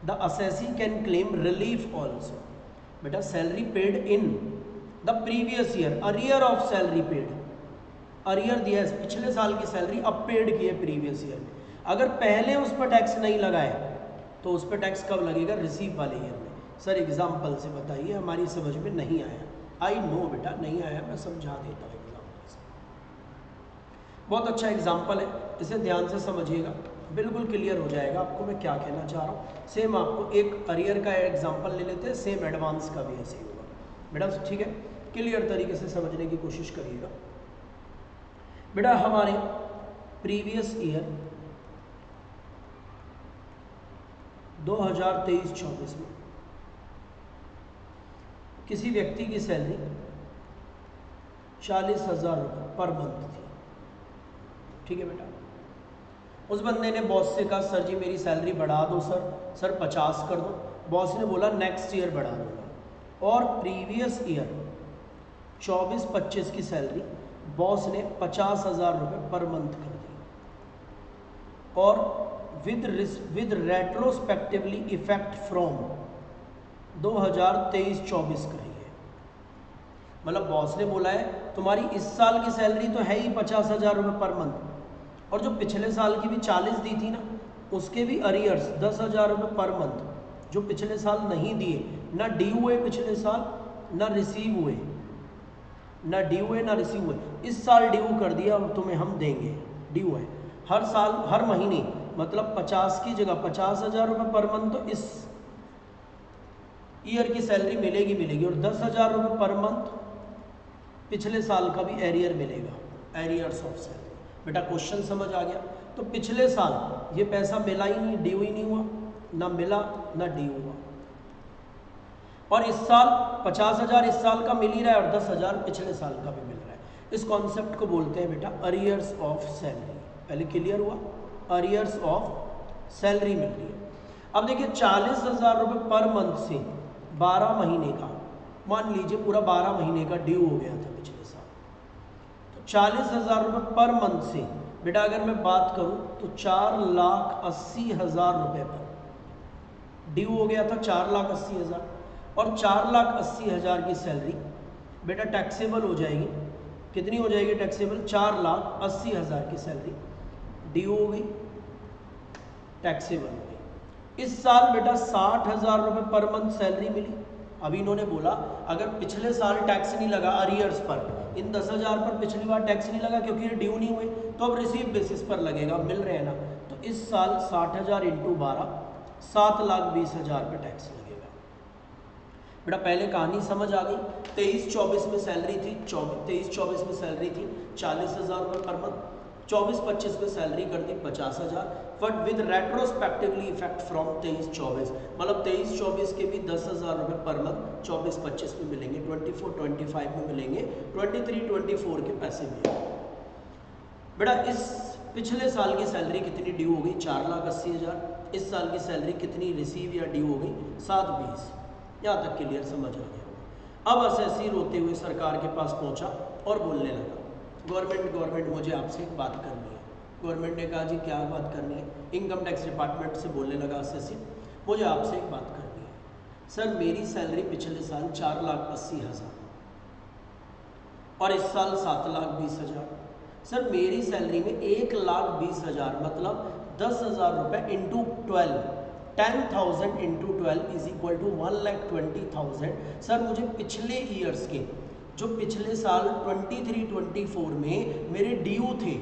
the assessee can claim relief also बेटा salary paid in the previous year arrear of salary paid arrear दिया है, पिछले साल की सैलरी अब पेड की है प्रीवियस ईयर में अगर पहले उस पर टैक्स नहीं लगाए तो उस पर टैक्स कब लगेगा? रिसीव वाले ईयर में. सर एग्ज़ाम्पल से बताइए, हमारी समझ में नहीं आया. आई नो बेटा, नहीं आया, मैं समझा देता हूँ एग्ज़ाम्पल से. बहुत अच्छा एग्ज़ाम्पल है, इसे ध्यान से समझिएगा. बिल्कुल क्लियर हो जाएगा आपको मैं क्या कहना चाह रहा हूँ। सेम आपको एक अरियर का एग्ज़ाम्पल ले लेते हैं सेम एडवांस का भी ऐसे होगा। बेटा, ठीक है? क्लियर तरीके से समझने की कोशिश करिएगा। बेटा, हमारे प्रीवियस ईयर 2023-24 में किसी व्यक्ति की सैलरी चालीस हज़ार रुपये पर मंथ थी। ठीक है बेटा? उस बंदे ने बॉस से कहा, सर जी, मेरी सैलरी बढ़ा दो, सर। सर, पचास कर दो। बॉस ने बोला नेक्स्ट ईयर बढ़ा दूँगा। और प्रीवियस ईयर चौबीस, पच्चीस की सैलरी बॉस ने पचास हज़ार रुपये पर मंथ कर दी और with with retrospectively effect from 2023-24 का ही है। मतलब बॉस ने बोला है, तुम्हारी इस साल की सैलरी तो है ही पचास हज़ार रुपये पर मंथ और जो पिछले साल की भी चालीस दी थी ना, उसके भी अरियर्स दस हज़ार रुपये पर मंथ जो पिछले साल नहीं दिए, ना डी हुए पिछले साल, ना रिसीव हुए, ना डी है ना रिसीव हुए। इस साल ड्यू कर दिया और तुम्हें हम देंगे ड्यू है। हर साल, हर महीने मतलब पचास की जगह, पचास हज़ार रुपये पर मंथ तो इस ईयर की सैलरी मिलेगी मिलेगी। और दस हज़ार रुपये पर मंथ पिछले साल का भी एरियर मिलेगा एरियर्स ऑफ़ सैलरी बेटा क्वेश्चन समझ आ गया। तो पिछले साल ये पैसा मिला ही नहीं ड्यू ही नहीं हुआ। ना मिला, ना ड्यू हुआ। और इस साल पचास हज़ार इस साल का मिल ही रहा है और दस हज़ार पिछले साल का भी मिल रहा है। इस कॉन्सेप्ट को बोलते हैं बेटा अरियर्स ऑफ़ सैलरी पहले क्लियर हुआ। अरियर्स ऑफ़ सैलरी मिल रही है। अब देखिए, चालीस हज़ार रुपये पर मंथ से बारह महीने का, मान लीजिए पूरा बारह महीने का ड्यू हो गया था। चालीस हज़ार रुपये पर मंथ से। बेटा, अगर मैं बात करूँ तो चार लाख अस्सी हज़ार रुपये पर। ड्यू हो गया था चार लाख अस्सी हज़ार। और चार लाख अस्सी हज़ार की सैलरी, बेटा, टैक्सेबल हो जाएगी। कितनी हो जाएगी टैक्सेबल? चार लाख अस्सी हज़ार की सैलरी। ड्यू हो गई, टैक्सेबल हो गई। इस साल बेटा साठ हज़ार रुपये पर मंथ सैलरी मिली। अभी इन्होंने बोला, अगर पिछले साल टैक्स नहीं लगा, अरियर्स पर इन दस हज़ार पर पिछली बार टैक्स नहीं लगा क्योंकि ये ड्यू नहीं हुए तो अब रिसीव बेसिस पर लगेगा मिल रहे हैं ना तो इस साल साठ हज़ार इंटू बारह, सात लाख बीस हज़ार पर टैक्स लगेगा। बेटा, पहले कहानी समझ आ गई, तेईस चौबीस में सैलरी थी चौबीस तेईस चौबीस में सैलरी थी, चालीस हज़ार पर मंथ चौबीस पच्चीस में सैलरी कर दी पचास हज़ार but with retrospectively effect from तेईस चौबीस मतलब तेईस चौबीस के भी दस हज़ार रुपये पर मंथ चौबीस पच्चीस में मिलेंगे, ट्वेंटी फोर, ट्वेंटी फाइव में मिलेंगे, ट्वेंटी थ्री, ट्वेंटी फोर के पैसे भी बेटा, इस पिछले साल की सैलरी कितनी ड्यू हो गई? चार लाख अस्सी हज़ार। इस साल की सैलरी कितनी रिसीव या ड्यू हो गई? सात बीस। यहाँ तक क्लियर समझ आ गया। अब असेसी रोते हुए सरकार के पास पहुँचा और बोलने लगा। गवर्नमेंट गवर्नमेंट, मुझे आपसे एक बात करनी है। गवर्नमेंट ने कहा, जी, क्या बात करनी है? इनकम टैक्स डिपार्टमेंट से बोलने लगा असेसी मुझे आपसे एक बात करनी है। सर, मेरी सैलरी पिछले साल चार लाख अस्सी हज़ार। और इस साल सात लाख बीस हज़ार। सर, मेरी सैलरी में एक लाख बीस हज़ार मतलब दस हज़ार रुपये into twelve ten thousand into twelve is equal to one lakh twenty thousand sir, मुझे पिछले ईयर्स के जो पिछले साल ट्वेंटी थ्री ट्वेंटी फोर में मेरे ड्यू थे।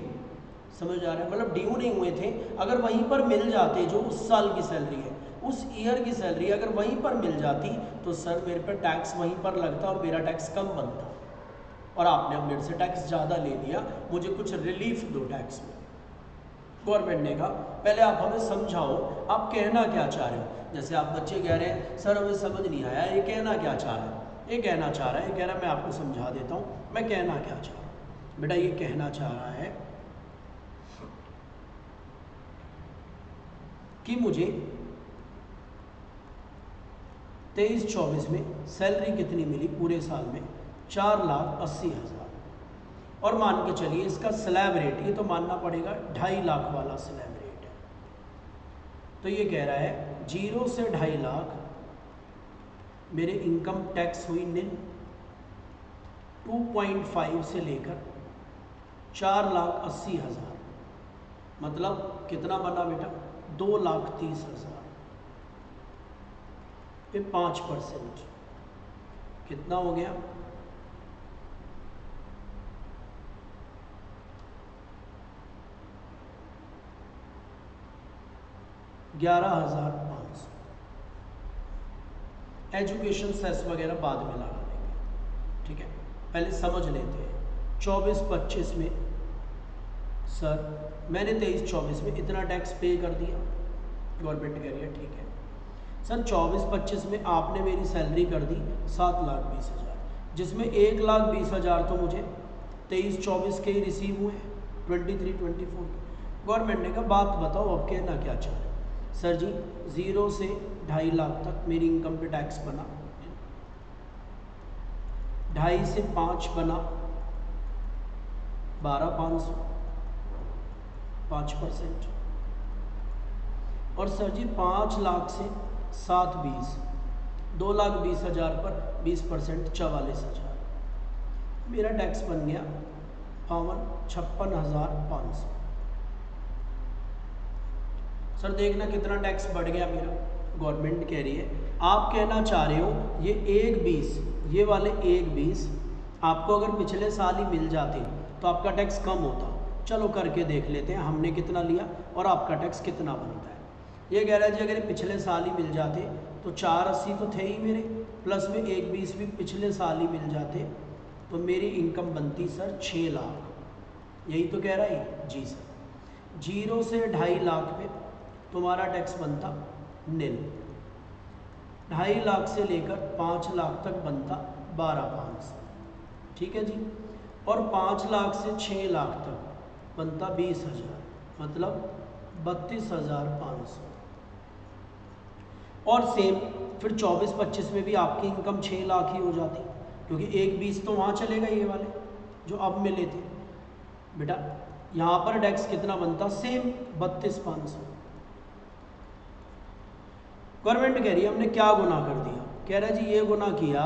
समझ आ रहा है? मतलब ड्यू नहीं हुए थे। अगर वहीं पर मिल जाते, जो उस साल की सैलरी है, उस ईयर की सैलरी अगर वहीं पर मिल जाती तो सर, मेरे पर टैक्स वहीं पर लगता और मेरा टैक्स कम बनता। और आपने अब मेरे से टैक्स ज़्यादा ले लिया। मुझे कुछ रिलीफ दो टैक्स में। गवर्नमेंट ने कहा, पहले आप हमें समझाओ, आप कहना क्या चाह रहे हो? जैसे आप बच्चे कह रहे हैं, सर, हमें समझ नहीं आया, ये कहना क्या चाह रहे है? ये कहना चाह रहा है कह रहा है, मैं आपको समझा देता हूँ, मैं कहना क्या चाह रहा हूँ? बेटा, ये कहना चाह रहा है कि मुझे तेईस चौबीस में सैलरी कितनी मिली पूरे साल में? चार लाख अस्सी हज़ार। और मान के चलिए, इसका स्लैब रेट, ये तो मानना पड़ेगा, ढाई लाख वाला स्लैब रेट है। तो ये कह रहा है, ज़ीरो से ढाई लाख मेरे इनकम टैक्स हुई निल 2.5 से लेकर चार लाख अस्सी हज़ार। मतलब कितना बना बेटा? दो लाख तीस हज़ार। पे पाँच परसेंट कितना हो गया? ग्यारह हज़ार। एजुकेशन सेस वगैरह बाद में लगा देंगे। ठीक है? पहले समझ लेते हैं। चौबीस पच्चीस में, सर, मैंने तेईस चौबीस में इतना टैक्स पे कर दिया। गवर्नमेंट कह रही है, ठीक है। सर, चौबीस पच्चीस में आपने मेरी सैलरी कर दी सात लाख बीस हज़ार। जिसमें एक लाख बीस हज़ार तो मुझे तेईस चौबीस के ही रिसीव हुए twenty three twenty four government ने कहा, बात बताओ, अब कहना क्या चाह रहे सर जी ज़ीरो से ढाई लाख तक मेरी इनकम पे टैक्स बना। ढाई से पाँच बना, बारह पाँच सौ, पाँच परसेंट। और सर जी, पाँच लाख से सात बीस, दो लाख बीस हज़ार पर बीस परसेंट चवालीस हज़ार। मेरा टैक्स बन गया बावन, छप्पन हज़ार पाँच सौ। सर देखना कितना टैक्स बढ़ गया मेरा। गवर्नमेंट कह रही है। आप कहना चाह रहे हो, ये एक बीस, ये वाले एक बीस, आपको अगर पिछले साल ही मिल जाते तो आपका टैक्स कम होता। चलो करके देख लेते हैं, हमने कितना लिया और आपका टैक्स कितना बनता है। ये कह रहा है जी, अगर पिछले साल ही मिल जाते तो चार अस्सी तो थे ही मेरे प्लस में एक बीस भी पिछले साल ही मिल जाते तो मेरी इनकम बनती सर छः लाख। यही तो कह रहा है। जी सर। ज़ीरो से ढाई लाख पे तुम्हारा टैक्स बनता नील ढाई लाख से लेकर पाँच लाख तक बनता बारह पाँच ठीक है जी? और पाँच लाख से छः लाख तक बनता बीस हज़ार मतलब बत्तीस हज़ार पाँच सौ। और सेम फिर 24-25 में भी आपकी इनकम छः लाख ही हो जाती, क्योंकि एक बीस तो वहाँ चलेगा ये वाले, जो अब मिले थे। बेटा, यहाँ पर टैक्स कितना बनता? सेम बत्तीस पाँच सौ। गवर्नमेंट कह रही है, हमने क्या गुना कर दिया? कह रहा जी, ये गुना किया,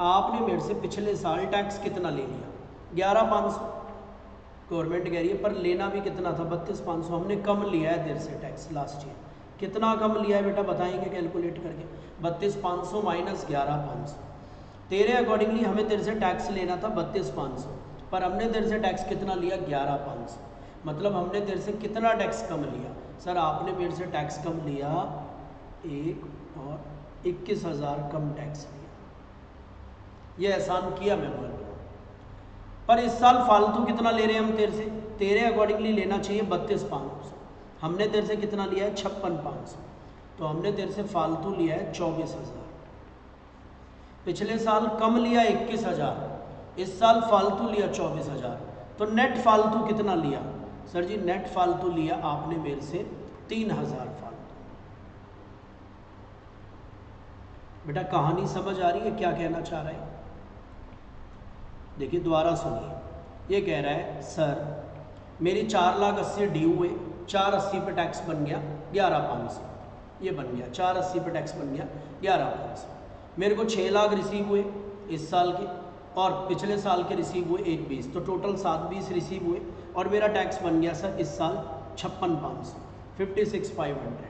आपने मेरे से पिछले साल टैक्स कितना ले लिया? ग्यारह पाँच सौ। गवर्नमेंट कह रही है, पर लेना भी कितना था? बत्तीस पाँच सौ। हमने कम लिया है देर से टैक्स लास्ट ईयर कितना कम लिया है बेटा, बताएँगे कैलकुलेट करके। बत्तीस पाँच सौ माइनस ग्यारह पाँच सौ। तेरे अकॉर्डिंगली हमें तेरे से टैक्स लेना था बत्तीस पाँच सौ। पर हमने तेरे से टैक्स कितना लिया? ग्यारह पाँच सौ। मतलब हमने तेरे से कितना टैक्स कम लिया? सर, आपने मेरे से टैक्स कम लिया एक और इक्कीस हज़ार कम टैक्स लिया ये एहसान किया मैं बोल रहा पर इस साल फालतू कितना ले रहे हैं हम तेरे से? तेरे अकॉर्डिंगली लेना चाहिए बत्तीस पाँच सौ। हमने तेरे से कितना लिया है? छप्पन पाँच सौ। तो हमने तेरे से फालतू लिया है चौबीस हज़ार। पिछले साल कम लिया इक्कीस हज़ार। इस साल फालतू लिया चौबीस हज़ार। तो नेट फालतू कितना लिया? सर जी नेट फालतू लिया आपने मेरे से तीन हज़ार फालतू। बेटा, कहानी समझ आ रही है, क्या कहना चाह रहे हैं? देखिए, दोबारा सुनिए। ये कह रहा है, सर, मेरी चार लाख अस्सी ड्यू हुए, चार अस्सी पे टैक्स बन गया, ग्यारह पाँच सौ। ये बन गया, चार अस्सी पे टैक्स बन गया, ग्यारह पाँच सौ। मेरे को छः लाख रिसीव हुए इस साल के, और पिछले साल के रिसीव हुए एक बीस तो टोटल सात बीस रिसीव हुए, और मेरा टैक्स बन गया, सर, इस साल छप्पन पाँच सौ fifty six five hundred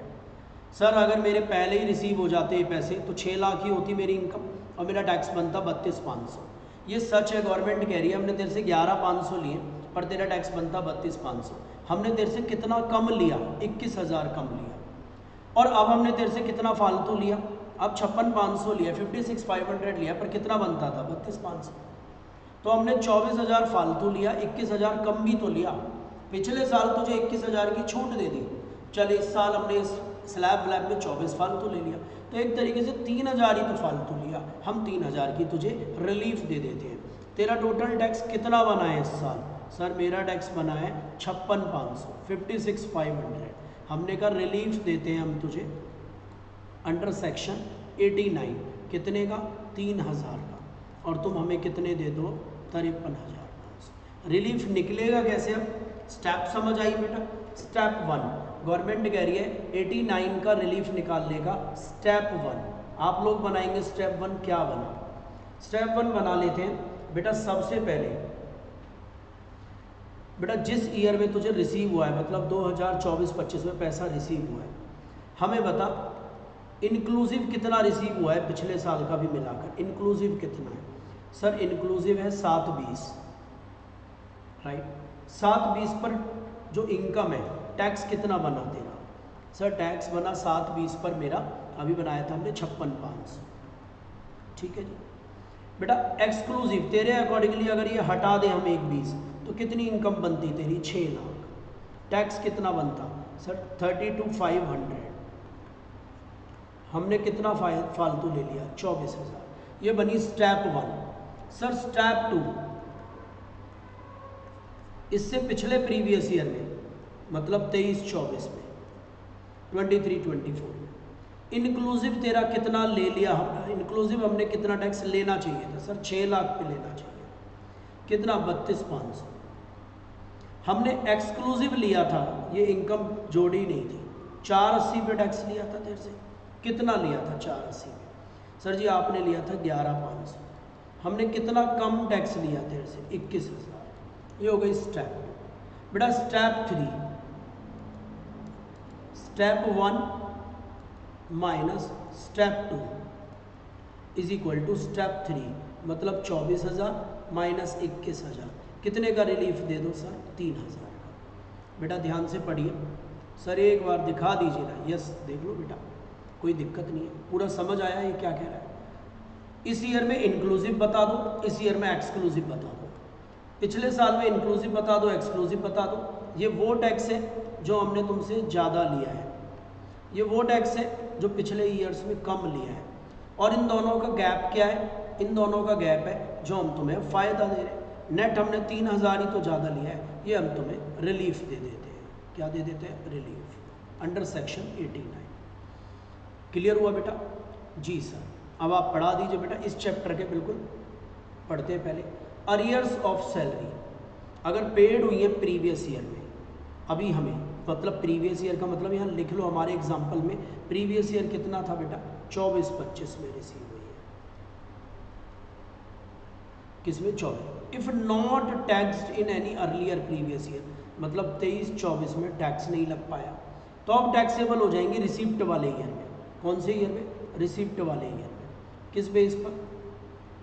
sir, अगर मेरे पहले ही रिसीव हो जाते ये पैसे तो छः लाख ही होती मेरी इनकम और मेरा टैक्स बनता बत्तीस पाँच सौ। ये सच है गवर्नमेंट कह रही है, हमने तेरे से ग्यारह पाँच सौ लिए, पर तेरा टैक्स बनता बत्तीस पाँच सौ। हमने तेरे से कितना कम लिया? इक्कीस हज़ार कम लिया। और अब हमने तेरे से कितना फालतू लिया? अब छप्पन पाँच सौ लिया फिफ्टी सिक्स फाइव हंड्रेड लिया, पर कितना बनता था? बत्तीस पाँच सौ। तो हमने चौबीस हज़ार फालतू लिया, इक्कीस हज़ार कम भी तो लिया। पिछले साल तुझे इक्कीस हज़ार की छूट दे दी। चल, इस साल हमने इस स्लैब व्लैब में चौबीस फालतू ले लिया। तो एक तरीके से तीन हज़ार ही तो फालतू लिया। हम तीन हज़ार की तुझे रिलीफ दे देते हैं। तेरा टोटल टैक्स कितना बना है इस साल? सर, मेरा टैक्स बना है छप्पन पाँच सौ फिफ्टी सिक्स फाइव हंड्रेड हमने कहा रिलीफ देते हैं हम तुझे। अंडर सेक्शन एटी नाइन कितने का? तीन हज़ार का। और तुम हमें कितने दे दो? तिरपन हज़ार रिलीफ निकलेगा कैसे अब? स्टेप समझ आई बेटा? स्टेप वन गवर्नमेंट कह रही है एटी नाइन का रिलीफ निकालने का स्टेप वन आप लोग बनाएँगे स्टेप वन क्या बना? स्टेप वन बना लेते हैं। बेटा, सबसे पहले, बेटा, जिस ईयर में तुझे रिसीव हुआ है मतलब 2024-25 में पैसा रिसीव हुआ है, हमें बता इंक्लूसिव कितना रिसीव हुआ है पिछले साल का भी मिलाकर। इंक्लूसिव कितना है? सर इंक्लूसिव है सात बीस राइट सात बीस पर जो इनकम है टैक्स कितना बना तेरा? सर, टैक्स बना सात बीस पर मेरा। अभी बनाया था हमने छप्पन पाँच ठीक है जी? बेटा एक्सक्लूसिव तेरे अकॉर्डिंगली अगर ये हटा दें हम एक बीस तो कितनी इनकम बनती तेरी? छः लाख। टैक्स कितना बनता? Sir thirty two five hundred हमने कितना फालतू ले लिया? चौबीस हज़ार। ये बनी step one sir step two इससे पिछले प्रीवियस ईयर में मतलब तेईस चौबीस में ट्वेंटी थ्री ट्वेंटी फोर में। इनक्लूसिव तेरा कितना ले लिया हम इनक्लूसिव हमने कितना टैक्स लेना चाहिए था? सर छः लाख पे लेना चाहिए। कितना? बत्तीस, पाँच सौ। हमने एक्सक्लूसिव लिया था, ये इनकम जोड़ी नहीं थी। चार अस्सी पे टैक्स लिया था तेरे से। कितना लिया था? चार अस्सी पे। सर जी, आपने लिया था ग्यारह, पाँच सौ। हमने कितना कम टैक्स लिया तेरे से? इक्कीस हज़ार। ये हो गई स्टेप बेटा step three step one minus step two is equal to step three मतलब चौबीस हज़ार माइनस इक्कीस हज़ार। कितने का रिलीफ दे दो सर तीन हज़ार का। बेटा ध्यान से पढ़िए। सर एक बार दिखा दीजिए ना यस देख लो बेटा। कोई दिक्कत नहीं है। पूरा समझ आया ये क्या कह रहा है? इस ईयर में इंक्लूसिव बता दो। इस ईयर में एक्सक्लूसिव बता दो। पिछले साल में इंक्लूसिव बता दो एक्सक्लूसिव बता दो। ये वो टैक्स है जो हमने तुमसे ज़्यादा लिया है। ये वो टैक्स है जो पिछले ईयर्स में कम लिया है। और इन दोनों का गैप क्या है? इन दोनों का गैप है जो हम तुम्हें फ़ायदा दे रहे हैं। नेट हमने तीन हज़ार ही तो ज़्यादा लिया है। ये हम तुम्हें रिलीफ दे देते हैं। क्या दे देते हैं? रिलीफ अंडर सेक्शन 89 क्लियर हुआ बेटा? जी सर अब आप पढ़ा दीजिए बेटा। इस चैप्टर के बिल्कुल पढ़ते हैं पहले। अरियर्स ऑफ़ सैलरी अगर पेड हुई है प्रीवियस ईयर में, अभी हमें मतलब प्रीवियस ईयर का मतलब यहाँ लिख लो हमारे एग्ज़ाम्पल में प्रीवियस ईयर कितना था बेटा? चौबीस, पच्चीस में रिसीव हुई है। किसमें? चौबीस। If not taxed in any earlier previous year मतलब तेईस, चौबीस में टैक्स नहीं लग पाया। तो अब टैक्सेबल हो जाएँगे रिसिप्ट वाले ईयर में। कौन से ईयर में? रिसिप्ट वाले ईयर में। किस बेस पर?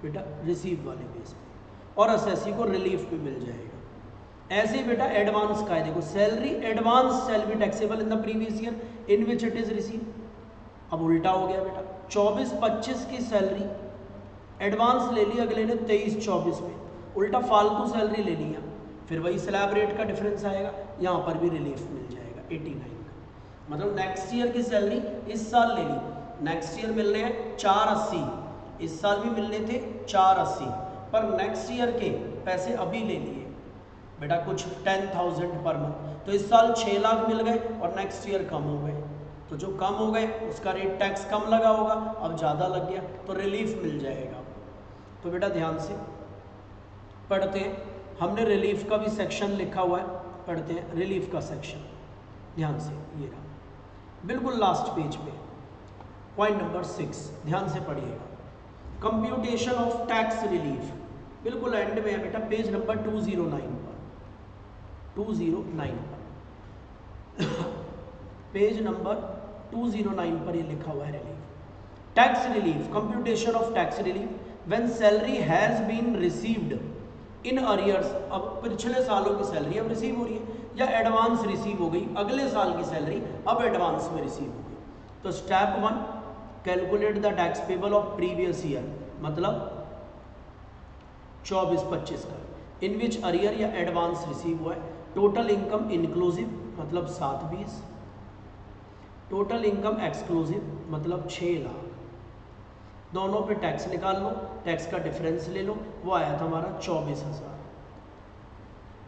बेटा रिसीव वाले बेस पर। और असेसी को रिलीफ पे मिल जाएगा। ऐसे बेटा एडवांस का है। देखो salary advance salary taxable in the previous year in which it is receive अब उल्टा हो गया बेटा 24-25 की सैलरी एडवांस ले ली अगले ने 23-24 में। उल्टा फालतू सैलरी ले लिया, फिर वही स्लैब रेट का डिफरेंस आएगा, यहाँ पर भी रिलीफ मिल जाएगा 89 का। मतलब नेक्स्ट ईयर की सैलरी इस साल ले ली। नेक्स्ट ईयर मिलने हैं चार अस्सी, इस साल भी मिलने थे चार अस्सी, पर नेक्स्ट ईयर के पैसे अभी ले लिए। बेटा कुछ टेन थाउज़ेंड पर मंथ तो इस साल छः लाख मिल गए और नेक्स्ट ईयर कम हो गए। तो जो कम हो गए, उसका रेट टैक्स कम लगा होगा, अब ज़्यादा लग गया तो रिलीफ मिल जाएगा। तो बेटा ध्यान से, पढ़ते हैं। हमने रिलीफ का भी सेक्शन लिखा हुआ है, पढ़ते हैं रिलीफ का सेक्शन ध्यान से, ये रहा। बिल्कुल लास्ट पेज पे। पॉइंट नंबर सिक्स ध्यान से पढ़िएगा। कंप्यूटेशन ऑफ़ टैक्स रिलीफ बिल्कुल एंड में है बेटा पेज नंबर 209 पर 209 पर पेज नंबर 209 पर ये लिखा हुआ है relief tax relief computation of tax relief when salary has been received in arrears अब पिछले सालों की सैलरी अब रिसीव हो रही है, या एडवांस रिसीव हो गई, अगले साल की सैलरी अब एडवांस में रिसीव हो गई. तो step one calculate the tax payable of previous year मतलब 24-25 का। इन विच अरियर या एडवांस रिसीव हुआ है टोटल इनकम इंक्लूसिव मतलब सात बीस। टोटल इनकम एक्सक्लूसिव मतलब छः लाख। दोनों पे टैक्स निकाल लो टैक्स का डिफरेंस ले लो, वो आया था हमारा चौबीस हज़ार।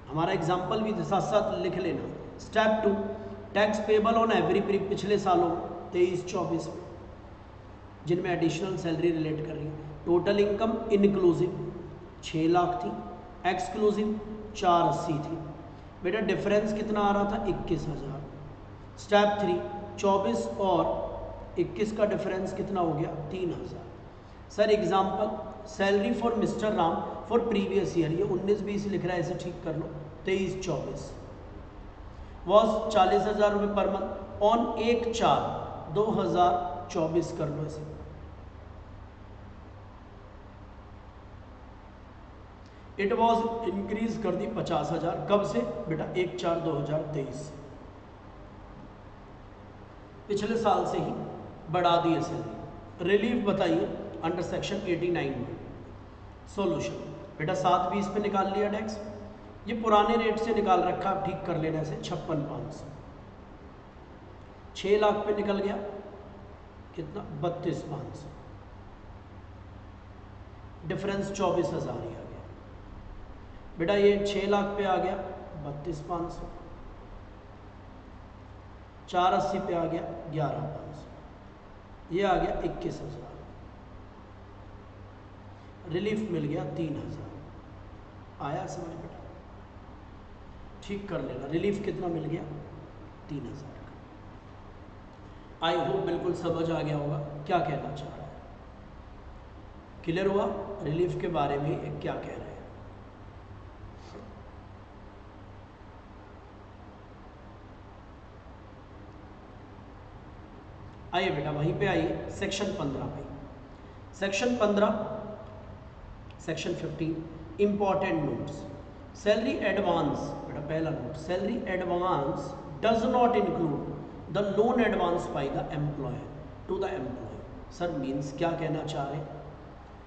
हमारा एग्ज़ाम्पल भी साथ साथ लिख लेना। Step two tax payable on every पिछले सालों, तेईस, चौबीस में जिनमें एडिशनल सैलरी रिलेट कर रही है। टोटल इनकम इनक्लूसिव छः लाख थी। एक्सक्लूसिव चार अस्सी थी। बेटा डिफरेंस कितना आ रहा था? इक्कीस हज़ार। स्टेप थ्री चौबीस और इक्कीस का डिफरेंस कितना हो गया? तीन हज़ार। Sir example salary for mister Ram for previous year ये उन्नीस बीस लिख रहा है ऐसे ठीक कर लो। तेईस, चौबीस। वॉज़ चालीस हज़ार रुपये पर मंथ ऑन एक चार, दो हज़ार चौबीस कर लो इसे। इट वॉज़ इंक्रीज कर दी पचास हज़ार। कब से? बेटा, एक चार दो हज़ार तेईस पिछले साल से ही बढ़ा दी है रिलीफ बताइए अंडर सेक्शन 89 में। सॉल्यूशन बेटा, सात बीस पे निकाल लिया टैक्स ये पुराने रेट से निकाल रखा आप ठीक कर लेने से छप्पन पाँच सौ। छः लाख पे निकल गया। कितना? बत्तीस पाँच सौ। डिफरेंस चौबीस हज़ार ही बेटा ये छः लाख पे आ गया, बत्तीस पाँच सौ। चार अस्सी पे आ गया, ग्यारह पाँच सौ। ये आ गया इक्कीस हज़ार। रिलीफ मिल गया तीन हज़ार। आया समझ बेटा? ठीक कर लेना रिलीफ कितना मिल गया? तीन हज़ार का। आई होप बिल्कुल समझ आ गया होगा। क्या कहना चाह रहा है? क्लियर हुआ? रिलीफ के बारे में क्या कह रहे हैं आइए बेटा, वहीं पे आइए सेक्शन पंद्रह पे। सेक्शन पंद्रह section fifteen important notes salary advance बेटा, पहला note salary advance does not include the loan advance by the employer to the employee sir means क्या कहना चाह रहे?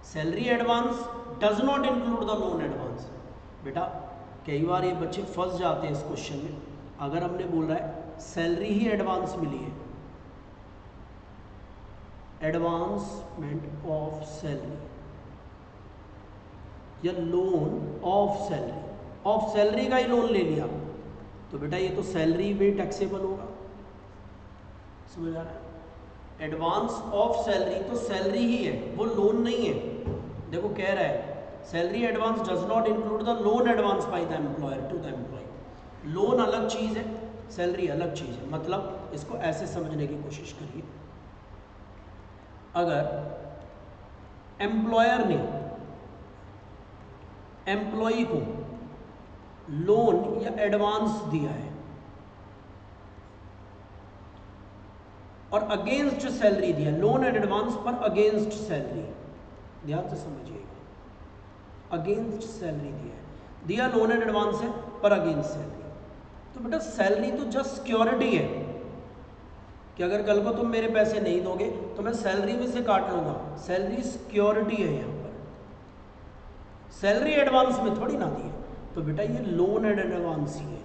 Salary advance does not include the loan advance बेटा, कई बार ये बच्चे फंस जाते हैं इस क्वेश्चन में। अगर हमने बोल है सैलरी ही एडवांस मिली है एडवांसमेंट ऑफ़ सैलरी या loan of salary of salary का ही लोन ले लिया। तो बेटा ये तो सैलरी में टैक्सेबल होगा। समझ आ रहा है? एडवांस ऑफ़ सैलरी तो सैलरी ही है। वो लोन नहीं है। देखो कह रहा है salary advance does not include the loan advance by the employer to the employee loan अलग चीज़ है सैलरी अलग चीज़ है। मतलब इसको ऐसे समझने की कोशिश करिए। अगर एम्प्लॉयर ने एम्प्लॉई को लोन या एडवांस दिया है और अगेंस्ट सैलरी दिया लोन एंड एडवांस पर अगेंस्ट सैलरी ध्यान से समझिएगा। अगेंस्ट सैलरी दिया है। दिया लोन एंड एडवांस है, पर अगेंस्ट सैलरी तो बेटा सैलरी तो जस्ट सिक्योरिटी है। कि अगर कल को तुम मेरे पैसे नहीं दोगे तो मैं सैलरी में से काट लूँगा। सैलरी सिक्योरिटी है यहाँ पर। सैलरी एडवांस में थोड़ी ना दी है। तो बेटा ये लोन एंड एडवांस ही है।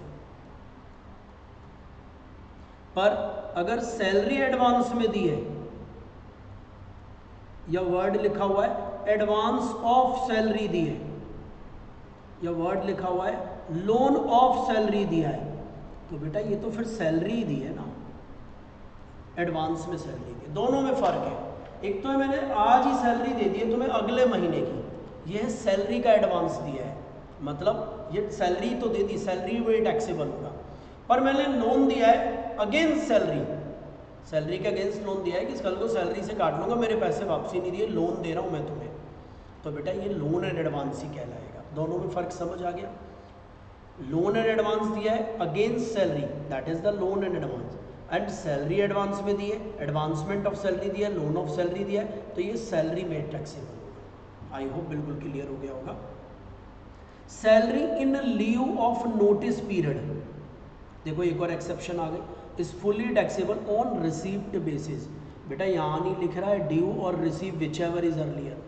पर अगर सैलरी एडवांस में दी है, या वर्ड लिखा हुआ है एडवांस ऑफ़ सैलरी दी है, या वर्ड लिखा हुआ है लोन ऑफ़ सैलरी दिया है तो बेटा ये तो फिर सैलरी ही दी है ना। एडवांस में सैलरी दी दोनों में फ़र्क है। एक तो है, मैंने आज ही सैलरी दे दी है तुम्हें अगले महीने की। यह सैलरी का एडवांस दिया है। मतलब ये सैलरी तो दे दी सैलरी में टैक्सेबल होगा। पर मैंने लोन दिया है अगेंस्ट सैलरी सैलरी के अगेंस्ट लोन दिया है कि इस कल को सैलरी से काट लूँगा, मेरे पैसे वापसी नहीं दिए लोन दे रहा हूँ मैं तुम्हें। तो बेटा ये लोन एंड एडवांस ही कहलाएगा। दोनों में फ़र्क समझ आ गया? लोन एंड एडवांस दिया है against salary that is the loan and advance and salary advance में दी है, एडवांसमेंट ऑफ़ सैलरी दिया लोन ऑफ़ सैलरी दिया है तो ये सैलरी में टैक्सेबल होगा। आई होप बिल्कुल क्लियर हो गया होगा। Salary in lieu of notice period. देखो एक और एक्सेप्शन आ गई is fully taxable on received basis बेटा, यहाँ नहीं लिख रहा है ड्यू और receive which ever is earlier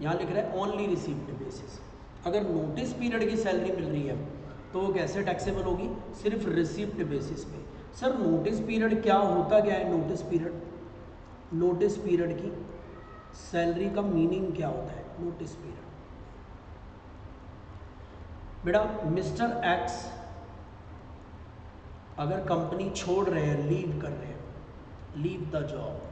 यहाँ लिख रहा है ओनली रिसीव्ड बेसिस अगर नोटिस पीरियड की सैलरी मिल रही है तो वो कैसे टैक्सेबल होगी? सिर्फ़ रिसीप्ट बेसिस पे। सर नोटिस पीरियड क्या होता क्या है नोटिस पीरियड नोटिस पीरियड की सैलरी का मीनिंग क्या होता है? नोटिस पीरियड बेटा मिस्टर एक्स अगर कंपनी छोड़ रहे हैं लीव कर रहे हैं लीव द जॉब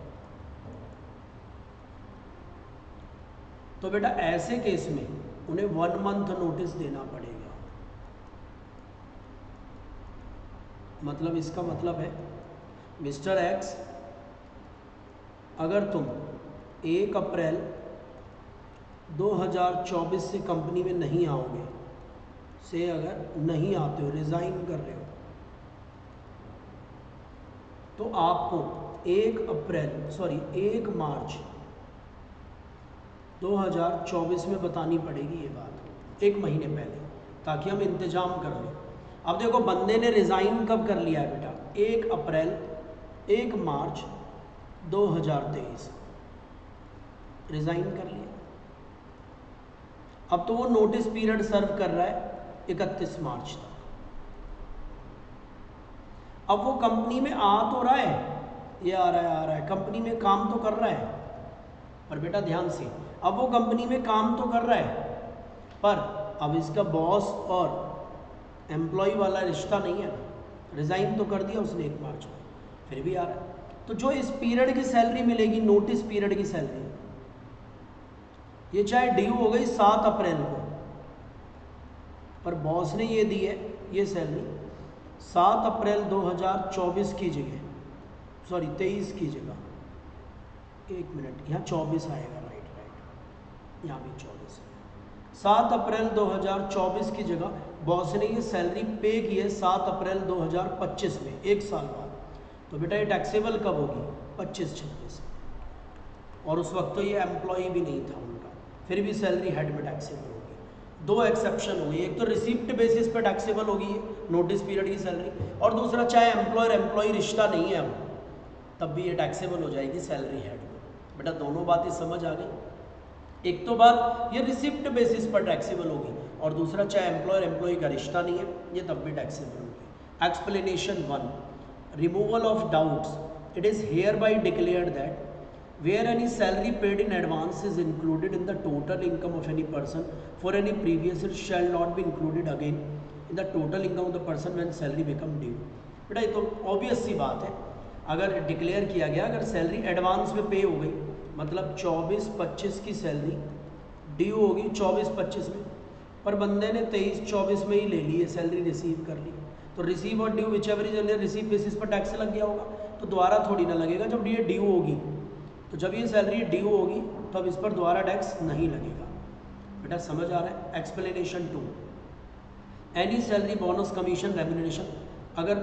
तो बेटा, ऐसे केस में उन्हें वन मंथ नोटिस देना पड़ेगा। मतलब इसका मतलब है, मिस्टर एक्स अगर तुम एक अप्रैल 2024 से कंपनी में नहीं आओगे, से अगर नहीं आते हो रिज़ाइन कर रहे हो तो आपको एक अप्रैल सॉरी एक मार्च 2024 में बतानी पड़ेगी ये बात, एक महीने पहले, ताकि हम इंतज़ाम कर लें। अब देखो, बंदे ने रिज़ाइन कब कर लिया है बेटा? एक अप्रैल, एक मार्च 2023 रिज़ाइन कर लिया। अब तो वो नोटिस पीरियड सर्व कर रहा है 31 मार्च तक। अब वो कंपनी में आ तो रहा है, ये आ रहा है, आ रहा है। कंपनी में काम तो कर रहा है, पर बेटा ध्यान से, अब वो कंपनी में काम तो कर रहा है, पर अब इसका बॉस और एम्प्लॉय वाला रिश्ता नहीं है। रिज़ाइन तो कर दिया उसने एक मार्च को फिर भी आ रहा है। तो जो इस पीरियड की सैलरी मिलेगी नोटिस पीरियड की सैलरी ये चाहे ड्यू हो गई सात अप्रैल को, पर बॉस ने ये दी है, ये सैलरी सात अप्रैल 2024 की जगह सॉरी तेईस की जगह। एक मिनट यहाँ चौबीस आएगा राइट राइट यहाँ भी चौबीस सात अप्रैल 2024 की जगह बॉस ने ये सैलरी पे की है सात अप्रैल 2025 में, एक साल बाद। तो बेटा ये टैक्सेबल कब होगी? पच्चीस छब्बीस और उस वक्त तो ये एम्प्लॉय भी नहीं था उनका। फिर भी सैलरी हेड में टैक्सेबल होगी। दो एक्सेप्शन हुई एक तो रिसिप्ट बेसिस पे टैक्सेबल होगी नोटिस पीरियड की सैलरी और दूसरा, चाहे एम्प्लॉयर एम्प्लॉय रिश्ता नहीं है अब, तब भी ये टैक्सेबल हो जाएगी सैलरी हेड में। बेटा दोनों बातें समझ आ गई? एक तो बात, ये रिसिप्ट बेसिस पर टैक्सीबल होगी और दूसरा, चाहे एम्प्लॉयर एम्प्लॉय का रिश्ता नहीं है, ये तब भी टैक्सीबल होगी। Explanation one removal of doubts it is hereby declare that where any salary paid in advance is included in the total income of any person for any previous it shall not be included again in the total income of the person when salary become due बेटा, ये तो obvious सी बात है। अगर declare किया गया, अगर salary advance में पे हो गई मतलब 24-25 की सैलरी ड्यू होगी 24-25 में। पर बंदे ने 23-24 में ही ले ली है सैलरी रिसीव कर ली। तो रिसीव और due whichever is receive basis पर टैक्स लग गया होगा। तो दोबारा थोड़ी ना लगेगा, जब ये ड्यू होगी। तो जब ये सैलरी ड्यू होगी तो अब इस पर दोबारा टैक्स नहीं लगेगा। बेटा, समझ आ रहा है? Explanation two any salary bonus commission remuneration अगर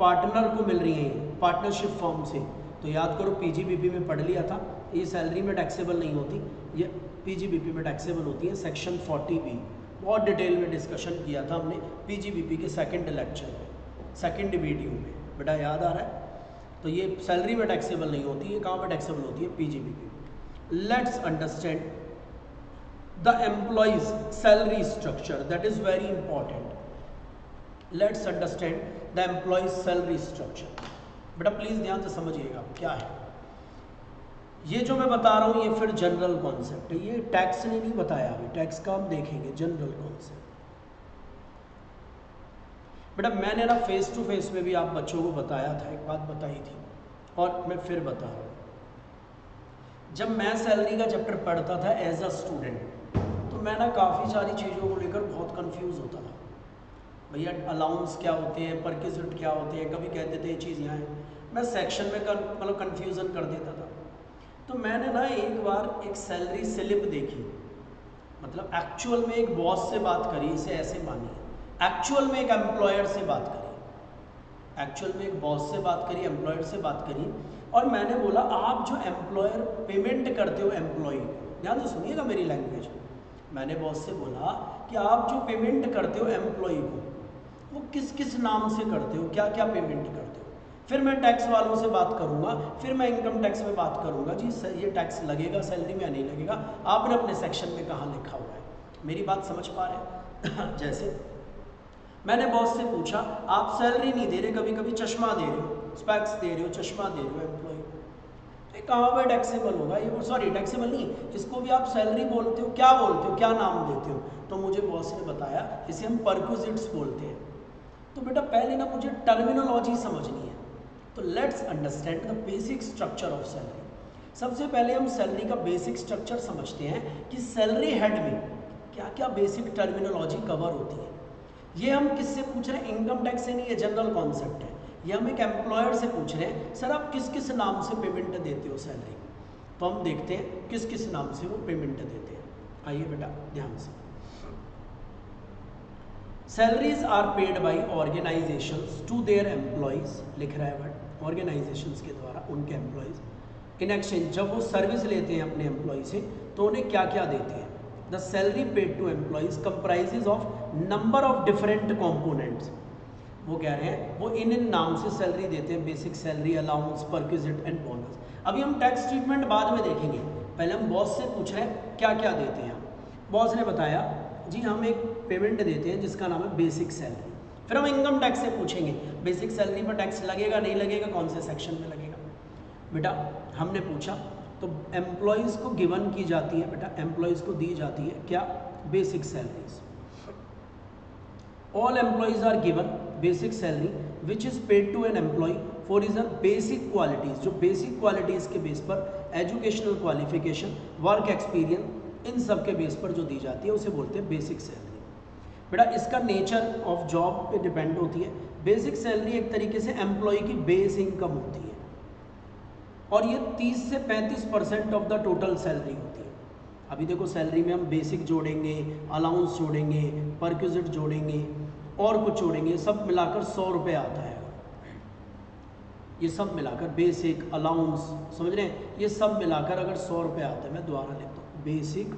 पार्टनर को मिल रही है पार्टनरशिप फॉर्म से तो याद करो पीजीबीपी में पढ़ लिया था। ये सैलरी में टैक्सेबल नहीं होती, ये पीजीबीपी में टैक्सेबल होती है सेक्शन 40 बी बहुत डिटेल में डिस्कशन किया था हमने पीजीबीपी के सेकंड लेक्चर में सेकंड वीडियो में। बेटा याद आ रहा है? तो ये सैलरी में टैक्सेबल नहीं होती है कहाँ पर टैक्सेबल होती है? PGBP let's understand the employee's salary structure that is very important let's understand the employee's salary structure बेटा प्लीज़ ध्यान से समझिएगा, क्या है? ये जो मैं बता रहा हूँ, ये फिर जनरल कॉन्सेप्ट है। ये टैक्स ने नहीं बताया अभी। टैक्स का हम देखेंगे जनरल कॉन्सेप्ट बेटा, मैंने ना फेस टू फेस में भी आप बच्चों को बताया था, एक बात बताई थी, और मैं फिर बता रहा हूँ। जब मैं सैलरी का चैप्टर पढ़ता था एज अ स्टूडेंट तो मैं ना काफ़ी सारी चीज़ों को लेकर बहुत कंफ्यूज होता था। भैया अलाउंस क्या होते हैं परकिजिट क्या होते हैं, कभी कहते थे ये चीज़ यहाँ मैं सेक्शन में मतलब कन्फ्यूज़न कर देता था। तो मैंने ना एक बार एक सैलरी स्लिप देखी। मतलब एक्चुअल में एक बॉस से बात करी, इसे ऐसे मानिए एक्चुअल में एक एम्प्लॉयर से बात करी। एक्चुअल में एक बॉस से बात करी एम्प्लॉयर से बात करी। और मैंने बोला, आप जो एम्प्लॉयर पेमेंट करते हो एम्प्लॉय ध्यान से सुनिएगा मेरी लैंग्वेज मैंने बॉस से बोला कि, आप जो पेमेंट करते हो एम्प्लॉय को, वो किस किस नाम से करते हो? क्या क्या पेमेंट करते हो? फिर मैं टैक्स वालों से बात करूँगा, फिर मैं इनकम टैक्स में बात करूँगा, जी ये टैक्स लगेगा सैलरी में या नहीं लगेगा? आपने अपने सेक्शन में कहाँ लिखा हुआ है? मेरी बात समझ पा रहे जैसे, मैंने बॉस से पूछा, आप सैलरी नहीं दे रहे कभी कभी चश्मा दे रहे हो स्पैक्स दे रहे हो, चश्मा दे रहे हो एम्प्लॉय तो कहाँ पर टैक्सेबल होगा, ये सॉरी टैक्सेबल नहीं इसको भी आप सैलरी बोलते हो, क्या बोलते हो, क्या नाम देते हो? तो मुझे बॉस ने बताया, इसे हम परक्विजिट्स बोलते हैं। तो बेटा, पहले ना मुझे टर्मिनोलॉजी समझनी है। तो let's understand the basic structure of salary सबसे पहले हम सैलरी का बेसिक स्ट्रक्चर समझते हैं कि सैलरी हेड में क्या क्या बेसिक टर्मिनोलॉजी कवर होती है। ये हम किससे पूछ रहे हैं? इनकम टैक्स से नहीं, ये जनरल कॉन्सेप्ट है। ये हम एक एम्प्लॉयर से पूछ रहे हैं सर आप किस किस नाम से पेमेंट देते हो सैलरी तो हम देखते हैं किस किस नाम से वो पेमेंट देते हैं। आइए बेटा, ध्यान से। Salaries are paid by organisation to their employees लिख रहा है ऑर्गेनाइजेशन के द्वारा, उनके एम्प्लॉयज़ इन एक्सचेंज जब वो सर्विस लेते हैं अपने एम्प्लॉय से तो उन्हें क्या क्या देते हैं? The salary paid to employees comprises of number of different components वो कह रहे हैं, वो इन इन नाम से सैलरी देते हैं basic salary allowance perquisite and bonus अभी हम टैक्स ट्रीटमेंट बाद में देखेंगे। पहले हम बॉस से पूछ रहे हैं क्या क्या देते हैं बॉस ने बताया, जी, हम एक पेमेंट देते हैं, जिसका नाम है बेसिक सैलरी फिर हम इनकम टैक्स से पूछेंगे बेसिक सैलरी पर टैक्स लगेगा, नहीं लगेगा, कौन से सेक्शन में लगेगा? बेटा, हमने पूछा तो एम्प्लॉयज़ को गिवन की जाती है, बेटा एम्प्लॉयज़ को दी जाती है क्या? Basic salaries all employees are given basic salary which is paid to an employee for is uh basic qualities जो बेसिक क्वालिटीज़ के बेस पर एजुकेशनल क्वालिफिकेशन वर्क एक्सपीरियंस इन सब के बेस पर जो दी जाती है, उसे बोलते हैं बेसिक सैलरी बेटा, इसका नेचर ऑफ़ जॉब पे डिपेंड होती है। बेसिक सैलरी एक तरीके से एम्प्लॉय की बेस इनकम होती है। और ये 30 से 35 percent of the total salary होती है। अभी देखो सैलरी में हम बेसिक जोड़ेंगे अलाउंस जोड़ेंगे परक्यूजिट जोड़ेंगे, और कुछ जोड़ेंगे। सब मिलाकर सौ रुपये आता है। ये सब मिलाकर बेसिक अलाउंस समझ रहे हैं? ये सब मिलाकर अगर सौ रुपये आता है, मैं दोबारा लिखता हूँ। बेसिक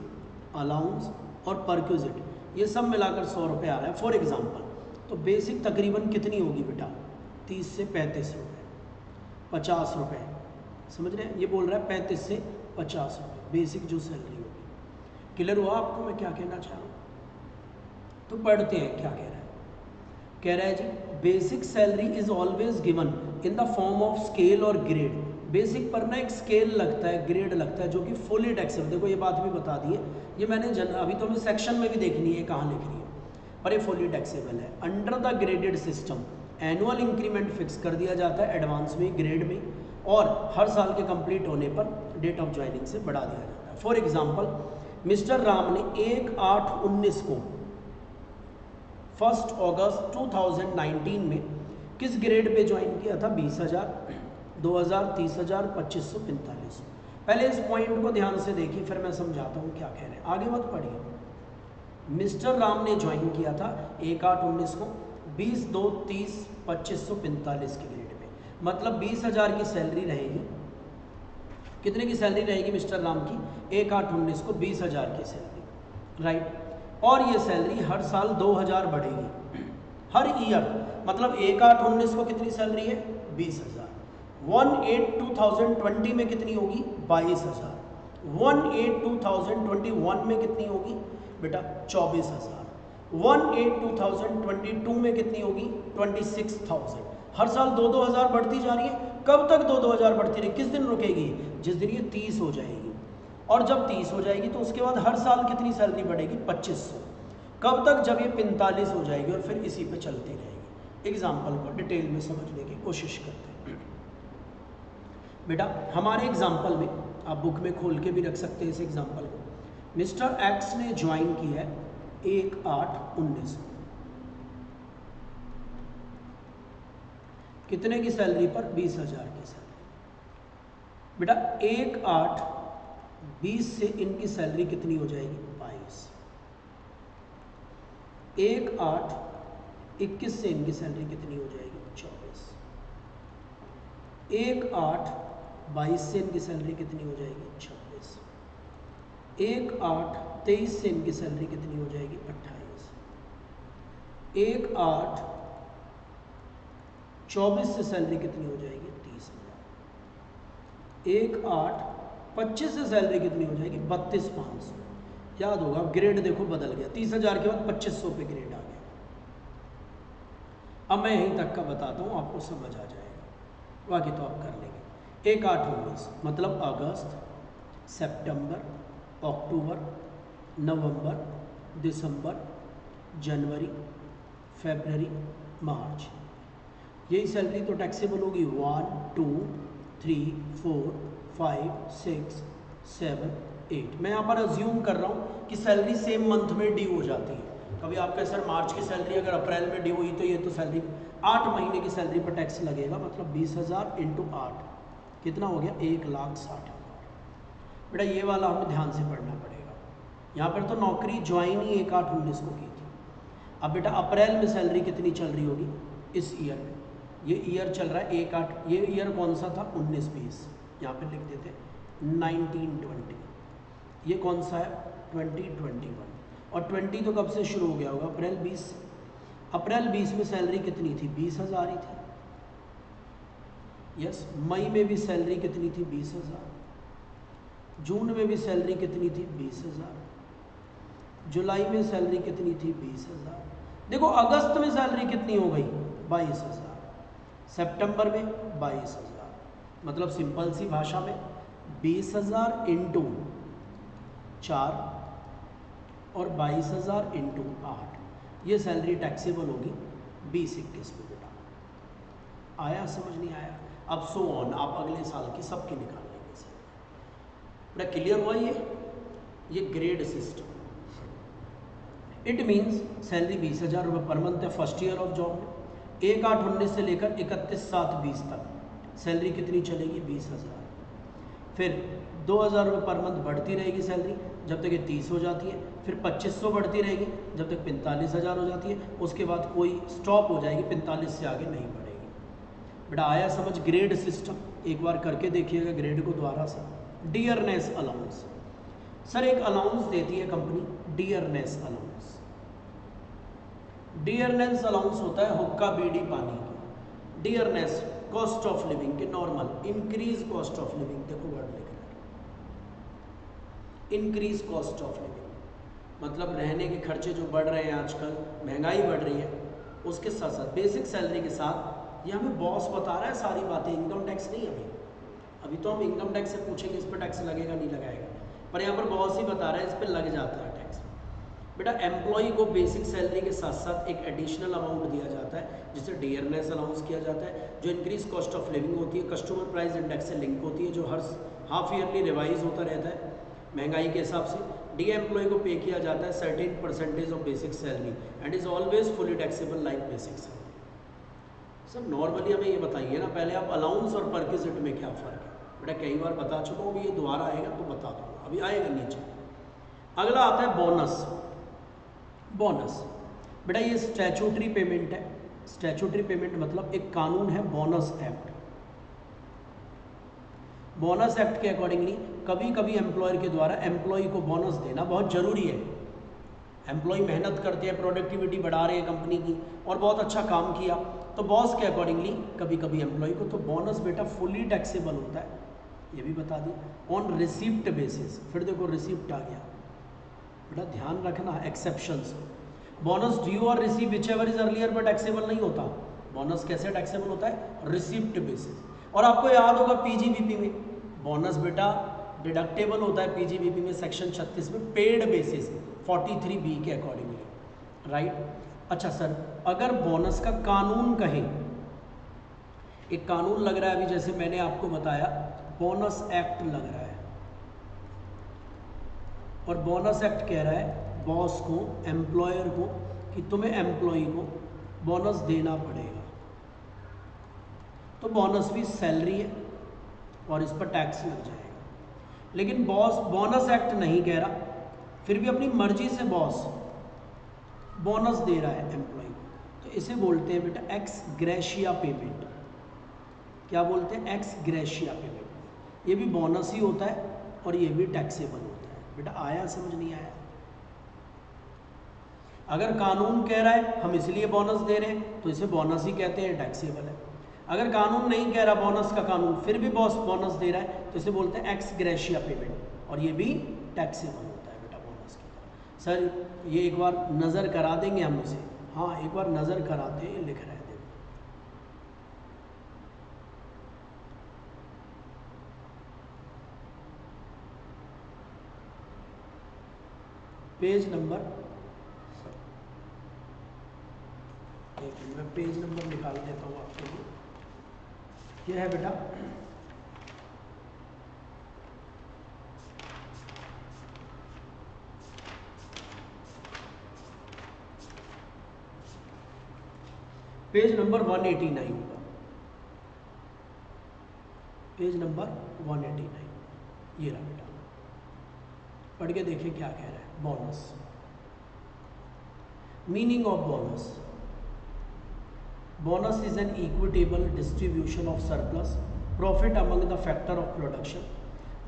अलाउंस और परक्यूजिट ये सब मिलाकर सौ रुपये आ रहा है फॉर एग्ज़ाम्पल तो बेसिक तकरीबन कितनी होगी बेटा? तीस से पैंतीस रुपये पचास रुपये समझ रहे हैं? ये बोल रहा है पैंतीस से पचास रुपये बेसिक जो सैलरी होगी। क्लियर हुआ आपको? मैं क्या कहना चाह रहा हूँ? तो पढ़ते हैं क्या कह रहा है। कह रहा है जी basic salary is always given in the form of scale और ग्रेड बेसिक पर ना एक स्केल लगता है, ग्रेड लगता है, जो कि फुली टैक्सेबल देखो, ये बात भी बता दी है। ये मैंने जन अभी तो हमें सेक्शन में भी देखनी है, कहाँ लिख रही है। पर ये फुली टैक्सेबल है। Under the graded system annual increment fix कर दिया जाता है एडवांस में ग्रेड में, और हर साल के कंप्लीट होने पर डेट ऑफ़ ज्वाइनिंग से बढ़ा दिया जाता है। फॉर एग्ज़ाम्पल मिस्टर राम ने एक आठ उन्नीस को फ़र्स्ट अगस्त 2019 में किस ग्रेड पे ज्वाइन किया था? बीस हज़ार। दो हज़ार तीस हज़ार पच्चीस सौ पैंतालीस। पहले इस पॉइंट को ध्यान से देखिए, फिर मैं समझाता हूँ क्या कह रहे हैं। आगे मत पढ़िए। मिस्टर राम ने ज्वाइन किया था एक आठ उन्नीस को बीस दो तीस पच्चीस सौ पैंतालीस के ग्रेड में मतलब बीस हज़ार की सैलरी रहेगी। कितने की सैलरी रहेगी मिस्टर राम की? एक आठ उन्नीस को बीस हज़ार की सैलरी राइट और ये सैलरी हर साल दो हज़ार बढ़ेगी। हर ईयर मतलब एक आठ उन्नीस को कितनी सैलरी है? बीस हज़ार। One eight two thousand twenty में कितनी होगी? बाईस हज़ार। One eight two thousand twenty one में कितनी होगी? बेटा, चौबीस हज़ार। One eight two thousand twenty two में कितनी होगी? ट्वेंटी सिक्स थाउज़ेंड हर साल दो दो हज़ार बढ़ती जा रही है। कब तक दो दो हज़ार बढ़ती रही? किस दिन रुकेगी? जिस दिन ये तीस हो जाएगी। और जब तीस हो जाएगी तो उसके बाद हर साल कितनी सैलरी बढ़ेगी? पच्चीस सौ। कब तक? जब ये पैंतालीस हो जाएगी और फिर इसी पे चलती रहेगी। एग्ज़ाम्पल को डिटेल में समझने की कोशिश करते हैं। बेटा, हमारे एग्ज़ाम्पल में, आप बुक में खोल के भी रख सकते हैं इस एग्ज़ाम्पल को। मिस्टर एक्स ने ज्वाइन किया है एक आठ उन्नीस। कितने की सैलरी पर? बीस हज़ार की सैलरी बेटा, एक आठ बीस से इनकी सैलरी कितनी हो जाएगी? बाईस। एक आठ इक्कीस से इनकी सैलरी कितनी हो जाएगी? चौबीस। एक आठ बाईस से इनकी सैलरी कितनी हो जाएगी? छब्बीस। एक आठ तेईस से इनकी सैलरी कितनी हो जाएगी? अट्ठाईस। एक आठ चौबीस से सैलरी कितनी हो जाएगी? तीस हज़ार। एक आठ पच्चीस से सैलरी कितनी हो जाएगी? बत्तीस पाँच सौ। याद होगा, ग्रेड देखो बदल गया। तीस हज़ार के बाद पच्चीस सौ पे ग्रेड आ गया। अब मैं यहीं तक का बताता हूँ, आपको समझ आ जाएगा। बाकी तो आप कर लेंगे। एक आठ उन्नीस मतलब अगस्त, सितंबर, अक्टूबर, नवंबर, दिसंबर, जनवरी फेबररी मार्च। यही सैलरी तो टैक्सेबल होगी one two three four five six seven eight मैं यहाँ पर अज्यूम कर रहा हूँ कि सैलरी सेम मंथ में ड्यू हो जाती है। कभी आपका सर मार्च की सैलरी अगर अप्रैल में ड्यू हुई तो ये तो सैलरी आठ महीने की सैलरी पर टैक्स लगेगा मतलब बीस हज़ार इंटू आठ। कितना हो गया? एक लाख साठ हज़ार। बेटा, ये वाला हमें ध्यान से पढ़ना पड़ेगा। यहाँ पर तो नौकरी ज्वाइन ही एक आठ उन्नीस को की थी। अब बेटा, अप्रैल में सैलरी कितनी चल रही होगी? इस ईयर में। ये ईयर चल रहा है एक आठ, ये ईयर कौन सा था? उन्नीस बीस। यहाँ पर लिख देते नाइनटीन ट्वेंटी। ये कौन सा है? Twenty twenty one. और ट्वेंटी तो कब से शुरू हो गया होगा? अप्रैल बीस अप्रैल 20 में सैलरी कितनी थी? बीस हज़ार ही थी। यस मई में भी सैलरी कितनी थी? बीस हज़ार। जून में भी सैलरी कितनी थी? बीस हज़ार। जुलाई में सैलरी कितनी थी? बीस हज़ार। देखो, अगस्त में सैलरी कितनी हो गई? बाईस हज़ार। सेप्टेम्बर में बाईस हज़ार। मतलब सिंपल सी भाषा में बीस हज़ार इंटू चार और बाईस हज़ार इंटू आठ। ये सैलरी टैक्सेबल होगी। बीस इक्कीस में बेटा। आया, समझ नहीं आया? अब सो ऑन आप अगले साल की सबकी निकाल लेंगे सर। बेटा क्लियर हुआ ये? ये grade system it means salary बीस हज़ार रुपये पर मंथ है फ़र्स्ट ईयर ऑफ़ जॉब में। एक आठ उन्नीस से लेकर इकतीस सात बीस तक। सैलरी कितनी चलेगी? बीस हज़ार। फिर दो हज़ार रुपये पर मंथ बढ़ती रहेगी सैलरी जब तक ये तीस हो जाती है। फिर पच्चीस सौ बढ़ती रहेगी, जब तक पैंतालीस हज़ार हो जाती है। उसके बाद कोई स्टॉप हो जाएगी, पैंतालीस से आगे नहीं बढ़ेगी। बेटा आया समझ ग्रेड सिस्टम एक बार करके देखिएगा ग्रेड को दोबारा से। डियरनेस अलाउंस सर एक अलाउंस देती है company dearness allowance dearness allowance होता है हुक्का बीड़ी पानी की। डियरनेस कॉस्ट ऑफ़ लिविंग के normal increase cost of living देखो वर्ड लिख रहा है। इंक्रीज कॉस्ट ऑफ़ लिविंग मतलब रहने के खर्चे जो बढ़ रहे हैं आजकल, महँगाई बढ़ रही है, उसके साथ साथ बेसिक सैलरी के साथ ये हमें बॉस बता रहा है सारी बातें इनकम टैक्स नहीं अभी। अभी तो हम इनकम टैक्स से पूछेंगे, इस पर टैक्स लगेगा, नहीं लगाएगा। पर यहाँ पर बॉस ही बता रहा है, इस पर लग जाता है टैक्स बेटा एम्प्लॉय को बेसिक सैलरी के साथ साथ एक एडिशनल अमाउंट दिया जाता है, जिसे डियरनेस अलाउंस किया जाता है, जो इंक्रीज कॉस्ट ऑफ़ लिविंग होती है कस्टमर प्राइस इंडेक्स से लिंक होती है, जो हर हाफ़ ईयरली रिवाइज होता रहता है, महँगाई के हिसाब से। डी एम्प्लॉय को पे किया जाता है certain percentage of basic salary and is always fully taxable like basic salary sir normally हमें ये बताइए ना, पहले आप अलाउंस और परकिजिट में क्या फ़र्क है? बेटा, कई बार बता चुका हूँ ये दोबारा आएगा तो बता दूँगा। अभी आएगा नीचे। अगला आता है बोनस बोनस बेटा, ये स्टैचूटरी पेमेंट है। स्टैचूटरी पेमेंट मतलब एक कानून है बोनस एक्ट बोनस एक्ट के अकॉर्डिंगली कभी कभी एम्प्लॉयर के द्वारा एम्प्लॉय को बोनस देना बहुत ज़रूरी है। एम्प्लॉय मेहनत करते हैं प्रोडक्टिविटी बढ़ा रहे हैं कंपनी की, और बहुत अच्छा काम किया। तो बॉस के अकॉर्डिंगली कभी कभी एम्प्लॉय को तो बोनस बेटा फुली टैक्सेबल होता है। ये भी बता दी ऑन रिसिप्ट बेसिस फिर देखो रिसिप्ट आ गया। बेटा ध्यान रखना एक्सेप्शंस बोनस ड्यू और receive which ever is earlier पर टैक्सेबल नहीं होता। बोनस कैसे टैक्सेबल होता है? रिसिप्ट बेसिस और आपको याद होगा पीजीबीपी में बोनस बेटा डिडक्टेबल होता है पीजीबीपी में सेक्शन 36 में पेड बेसिस 43 बी के अकॉर्डिंगली राइट अच्छा सर अगर बोनस का कानून कहें, एक कानून लग रहा है अभी, जैसे मैंने आपको बताया बोनस एक्ट लग रहा है। और बोनस एक्ट कह रहा है बॉस को एम्प्लॉयर को, कि तुम्हें एम्प्लॉय को बोनस देना पड़ेगा। तो बोनस भी सैलरी है, और इस पर टैक्स लग जाएगा। लेकिन बॉस बोनस एक्ट नहीं कह रहा, फिर भी अपनी मर्ज़ी से बॉस बोनस दे रहा है एम्प्लॉय इसे बोलते हैं बेटा एक्स ग्रेशिया पेमेंट क्या बोलते हैं? एक्स ग्रेशिया पेमेंट ये भी बोनस ही होता है और ये भी टैक्सेबल होता है। बेटा आया, समझ नहीं आया? अगर कानून कह रहा है, हम इसलिए बोनस दे रहे हैं तो इसे बोनस ही कहते हैं टैक्सेबल है। अगर कानून नहीं कह रहा बोनस का कानून, फिर भी बॉस बोनस दे रहा है तो इसे बोलते हैं एक्स ग्रेशिया पेमेंट और ये भी टैक्सेबल होता है बेटा बोनस की तरह। सर, ये एक बार नज़र करा देंगे हम इसे। हाँ एक बार नज़र कराते लिख रहे थे। पेज नंबर एक मैं पेज नंबर निकाल देता हूँ आपके लिए। यह है बेटा page number 189 eighty nine page number 189 eighty nine ये रहा बेटा। पढ़ के देखें क्या कह रहा है। Bonus. Meaning of bonus bonus is an equitable distribution of surplus profit among the factor of production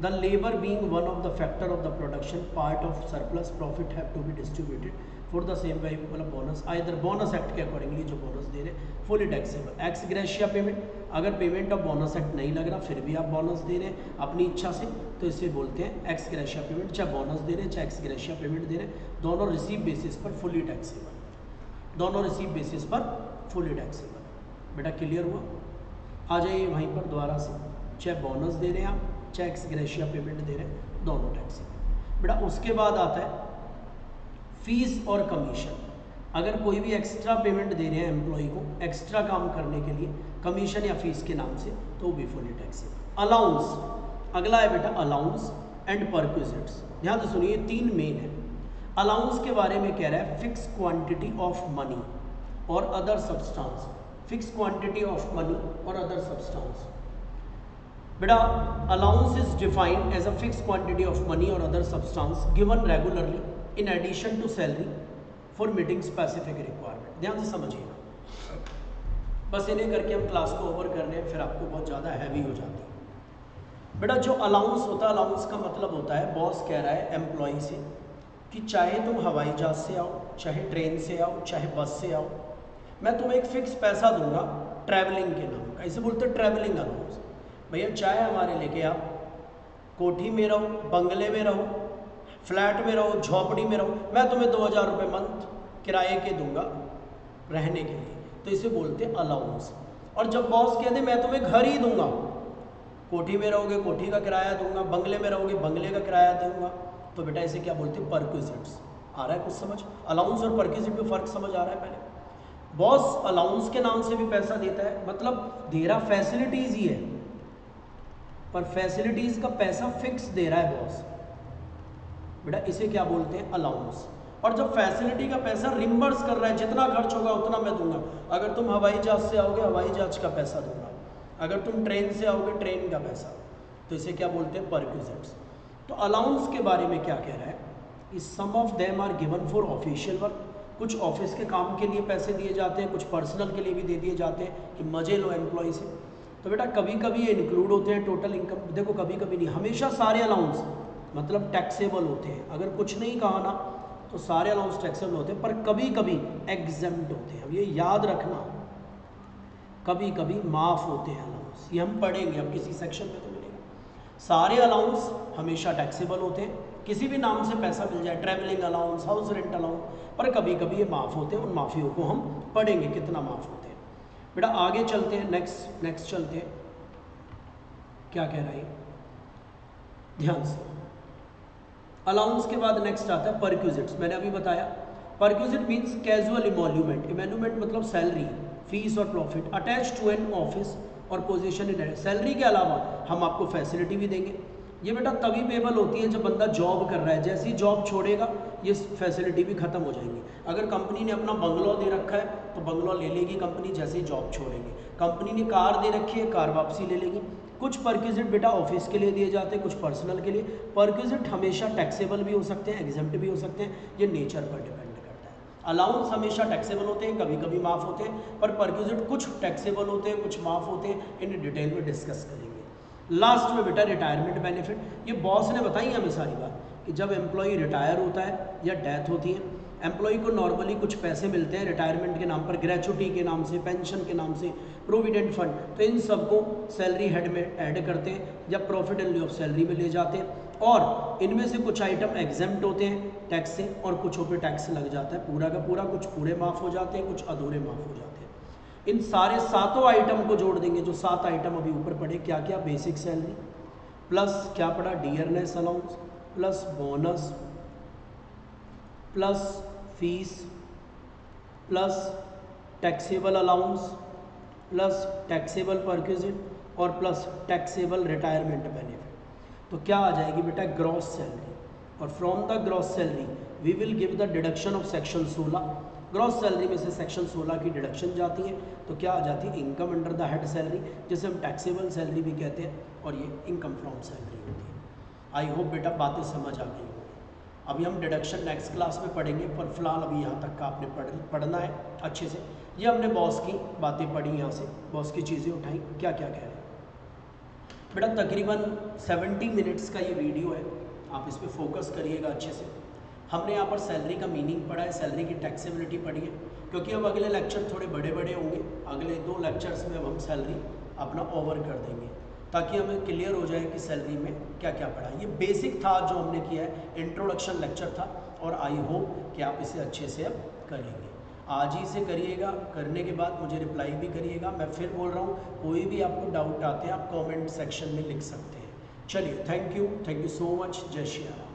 the labour being one of the factor of the production part of surplus profit have to be distributed for the same value मतलब bonus either bonus act के accordingly जो bonus दे रहे fully taxable ex gratia payment अगर payment of bonus act नहीं लग रहा, फिर भी आप बोनस दे रहे हैं, अपनी इच्छा से तो इसे बोलते हैं एक्स ग्रेशिया पेमेंट चाहे बोनस दे रहे हैं, चाहे एक्स ग्रेशिया पेमेंट दे रहे हैं, दोनों रिसीव बेसिस पर फुली टैक्सेबल दोनों रिसीव बेसिस पर फुली टैक्सेबल बेटा क्लियर हुआ? आ जाइए वहीं पर दोबारा से, चाहे बोनस दे रहे हैं आप, चाहे एक्स ग्रेशिया पेमेंट दे रहे हैं, दोनों टैक्सेबल बेटा उसके बाद आता है फ़ीस और कमीशन। अगर कोई भी एक्स्ट्रा पेमेंट दे रहे हैं एम्प्लॉय को एक्स्ट्रा काम करने के लिए, कमीशन या फ़ीस के नाम से तो फुली टैक्स अलाउंस अगला है बेटा अलाउंस एंड परक्विजिट्स ध्यान से सुनिए, तीन मेन है। अलाउंस के बारे में कह रहा है फिक्स क्वांटिटी ऑफ़ मनी और other substance fix quantity of money और अदर सब्सटेंस बेटा allowance is defined as a fix quantity of money और other substance given regularly in addition to salary for meeting specific requirement ध्यान से समझिएगा बस इन्हें करके हम क्लास को ओवर कर लें फिर आपको बहुत ज़्यादा हैवी हो जाती है। बेटा, जो अलाउंस होता है अलाउंस का मतलब होता है बॉस कह रहा है एम्प्लॉय से कि चाहे तुम हवाई जहाज़ से आओ, चाहे ट्रेन से आओ, चाहे बस से आओ, मैं तुम्हें एक फ़िक्स पैसा दूँगा ट्रैवलिंग के नाम का। इसे बोलते हैं ट्रैवलिंग अलाउंस भैया चाहे हमारे लेके आप कोठी में रहो, बंगले में रहो फ्लैट में रहो, झोपड़ी में रहो। मैं तुम्हें दो हज़ार रुपये मंथ किराए के दूँगा रहने के लिए। तो इसे बोलते हैं अलाउंस और जब बॉस कहते मैं तुम्हें घर ही दूँगा। कोठी में रहोगे, कोठी का किराया दूँगा, बंगले में रहोगे, बंगले का किराया दूँगा। तो बेटा इसे क्या बोलते हैं? परक्विजिट्स आ रहा है कुछ समझ? अलाउंस और परक्विजिट में फ़र्क समझ आ रहा है पहले। बॉस अलाउंस के नाम से भी पैसा देता है। मतलब दे रहा फैसिलिटीज़ ही है। पर फैसिलिटीज़ का पैसा फिक्स दे रहा है बॉस बेटा, इसे क्या बोलते हैं? अलाउंस और जब फैसिलिटी का पैसा रिम्बर्स कर रहा है, जितना खर्च होगा उतना मैं दूँगा। अगर तुम हवाई जहाज़ से आओगे, हवाई जहाज़ का पैसा दूँगा। अगर तुम ट्रेन से आओगे ट्रेन का पैसा। तो इसे क्या बोलते हैं? परक्विजिट्स तो अलाउंस के बारे में क्या कह रहा है? इस some of them are given for official work कुछ ऑफ़िस के काम के लिए पैसे दिए जाते हैं, कुछ पर्सनल के लिए भी दे दिए जाते हैं कि मज़े लो एम्प्लॉय से। तो बेटा कभी कभी ये इंक्लूड होते हैं टोटल इनकम देखो कभी कभी नहीं, हमेशा सारे अलाउंस मतलब टैक्सेबल होते हैं। अगर कुछ नहीं कहा ना तो सारे अलाउंस टैक्सेबल होते हैं, पर कभी कभी एग्जेम्प्ट होते हैं। अब ये याद रखना कभी कभी माफ़ होते हैं अलाउंस ये हम पढ़ेंगे, अब किसी सेक्शन में तो मिलेगा। सारे अलाउंस हमेशा टैक्सेबल होते हैं। किसी भी नाम से पैसा मिल जाए travelling allowance house rent allowance पर कभी कभी ये माफ़ होते हैं, उन माफ़ियों को हम पढ़ेंगे, कितना माफ़ होते हैं। बेटा, आगे चलते हैं नेक्स्ट नेक्स्ट चलते हैं। क्या कह रहा है? ध्यान से। अलाउंस के बाद नेक्स्ट आता है परक्यूजिट्स मैंने अभी बताया। Perquisite means casual emolument emolument मतलब सैलरी फ़ीस और profit attach to an office और पोजीशन इन सैलरी के अलावा हम आपको फैसिलिटी भी देंगे। ये बेटा तभी पेबल होती है जब बंदा जॉब कर रहा है। जैसे ही जॉब छोड़ेगा, ये फैसिलिटी भी खत्म हो जाएँगी। अगर कंपनी ने अपना बंगलो दे रखा है तो बंगलो ले लेगी कंपनी जैसे ही जॉब छोड़ेंगे। कंपनी ने कार दे रखी है, कार वापसी ले लेगी। कुछ परक्विजिट बेटा ऑफ़िस के लिए दिए जाते हैं, कुछ पर्सनल के लिए। परक्विजिट हमेशा टैक्सेबल भी हो सकते हैं एग्जाम्प्ट भी हो सकते हैं, ये नेचर पर डिपेंड करता है। अलाउंस हमेशा टैक्सेबल होते हैं कभी कभी माफ़ होते हैं, पर परक्विजिट कुछ टैक्सेबल होते हैं, कुछ माफ़ होते हैं इन डिटेल में डिस्कस करेंगे। लास्ट में बेटा रिटायरमेंट बेनिफिट ये बॉस ने बताई हमें सारी बात कि जब एम्प्लॉय रिटायर होता है या डेथ होती है एम्प्लॉय को नॉर्मली कुछ पैसे मिलते हैं रिटायरमेंट के नाम पर ग्रेचुटी के नाम से पेंशन के नाम से प्रोविडेंट फंड तो इन सबको सैलरी हेड में ऐड करते हैं या प्रॉफिट एंड ऑफ़ सैलरी में ले जाते हैं. और इनमें से कुछ आइटम एग्जाम्प्ट होते हैं टैक्स से और कुछों पे टैक्स लग जाता है. पूरा का पूरा कुछ पूरे माफ़ हो जाते हैं, कुछ अधूरे माफ़ हो जाते हैं. इन सारे सातों आइटम को जोड़ देंगे. जो सात आइटम अभी ऊपर पड़े, क्या क्या? बेसिक सैलरी प्लस क्या पड़ा? Dearness allowance plus bonus plus fees plus taxable allowance plus taxable perquisite और प्लस टैक्सेबल रिटायरमेंट बेनिफिट तो क्या आ जाएगी बेटा? ग्रॉस सैलरी और from the gross salary we will give the deduction of section 16 gross salary में से section 16 की डिडक्शन जाती है तो क्या आ जाती है? Income under the head salary जिसे हम टैक्सेबल सैलरी भी कहते हैं, और ये इनकम फ्रॉम सैलरी होती है. आई होप बेटा बातें समझ आ गई अभी हम डिडक्शन नेक्स्ट क्लास में पढ़ेंगे, पर फ़िलहाल अभी यहाँ तक का आपने पढ़, पढ़ना है अच्छे से। ये हमने बॉस की बातें पढ़ी यहाँ से। बॉस की चीज़ें उठाई क्या क्या कह रहे हैं। बेटा, तकरीबन 70 मिनट्स का ये वीडियो है। आप इस पर फोकस करिएगा अच्छे से। हमने यहाँ पर सैलरी का मीनिंग पढ़ा है सैलरी की टैक्सेबिलिटी पढ़ी है। क्योंकि अब अगले लेक्चर थोड़े बड़े बड़े होंगे। अगले दो लेक्चर्स में अब हम सैलरी अपना ओवर कर देंगे। ताकि हमें क्लियर हो जाए कि सैलरी में क्या क्या पढ़ा ये बेसिक था जो हमने किया है। इंट्रोडक्शन लेक्चर था और आई होप कि आप इसे अच्छे से अब करेंगे। आज ही से करिएगा, करने के बाद मुझे रिप्लाई भी करिएगा। मैं फिर बोल रहा हूँ, कोई भी आपको डाउट आते हैं, आप कॉमेंट सेक्शन में लिख सकते हैं। चलिए thank you thank you so much जय श्री राम।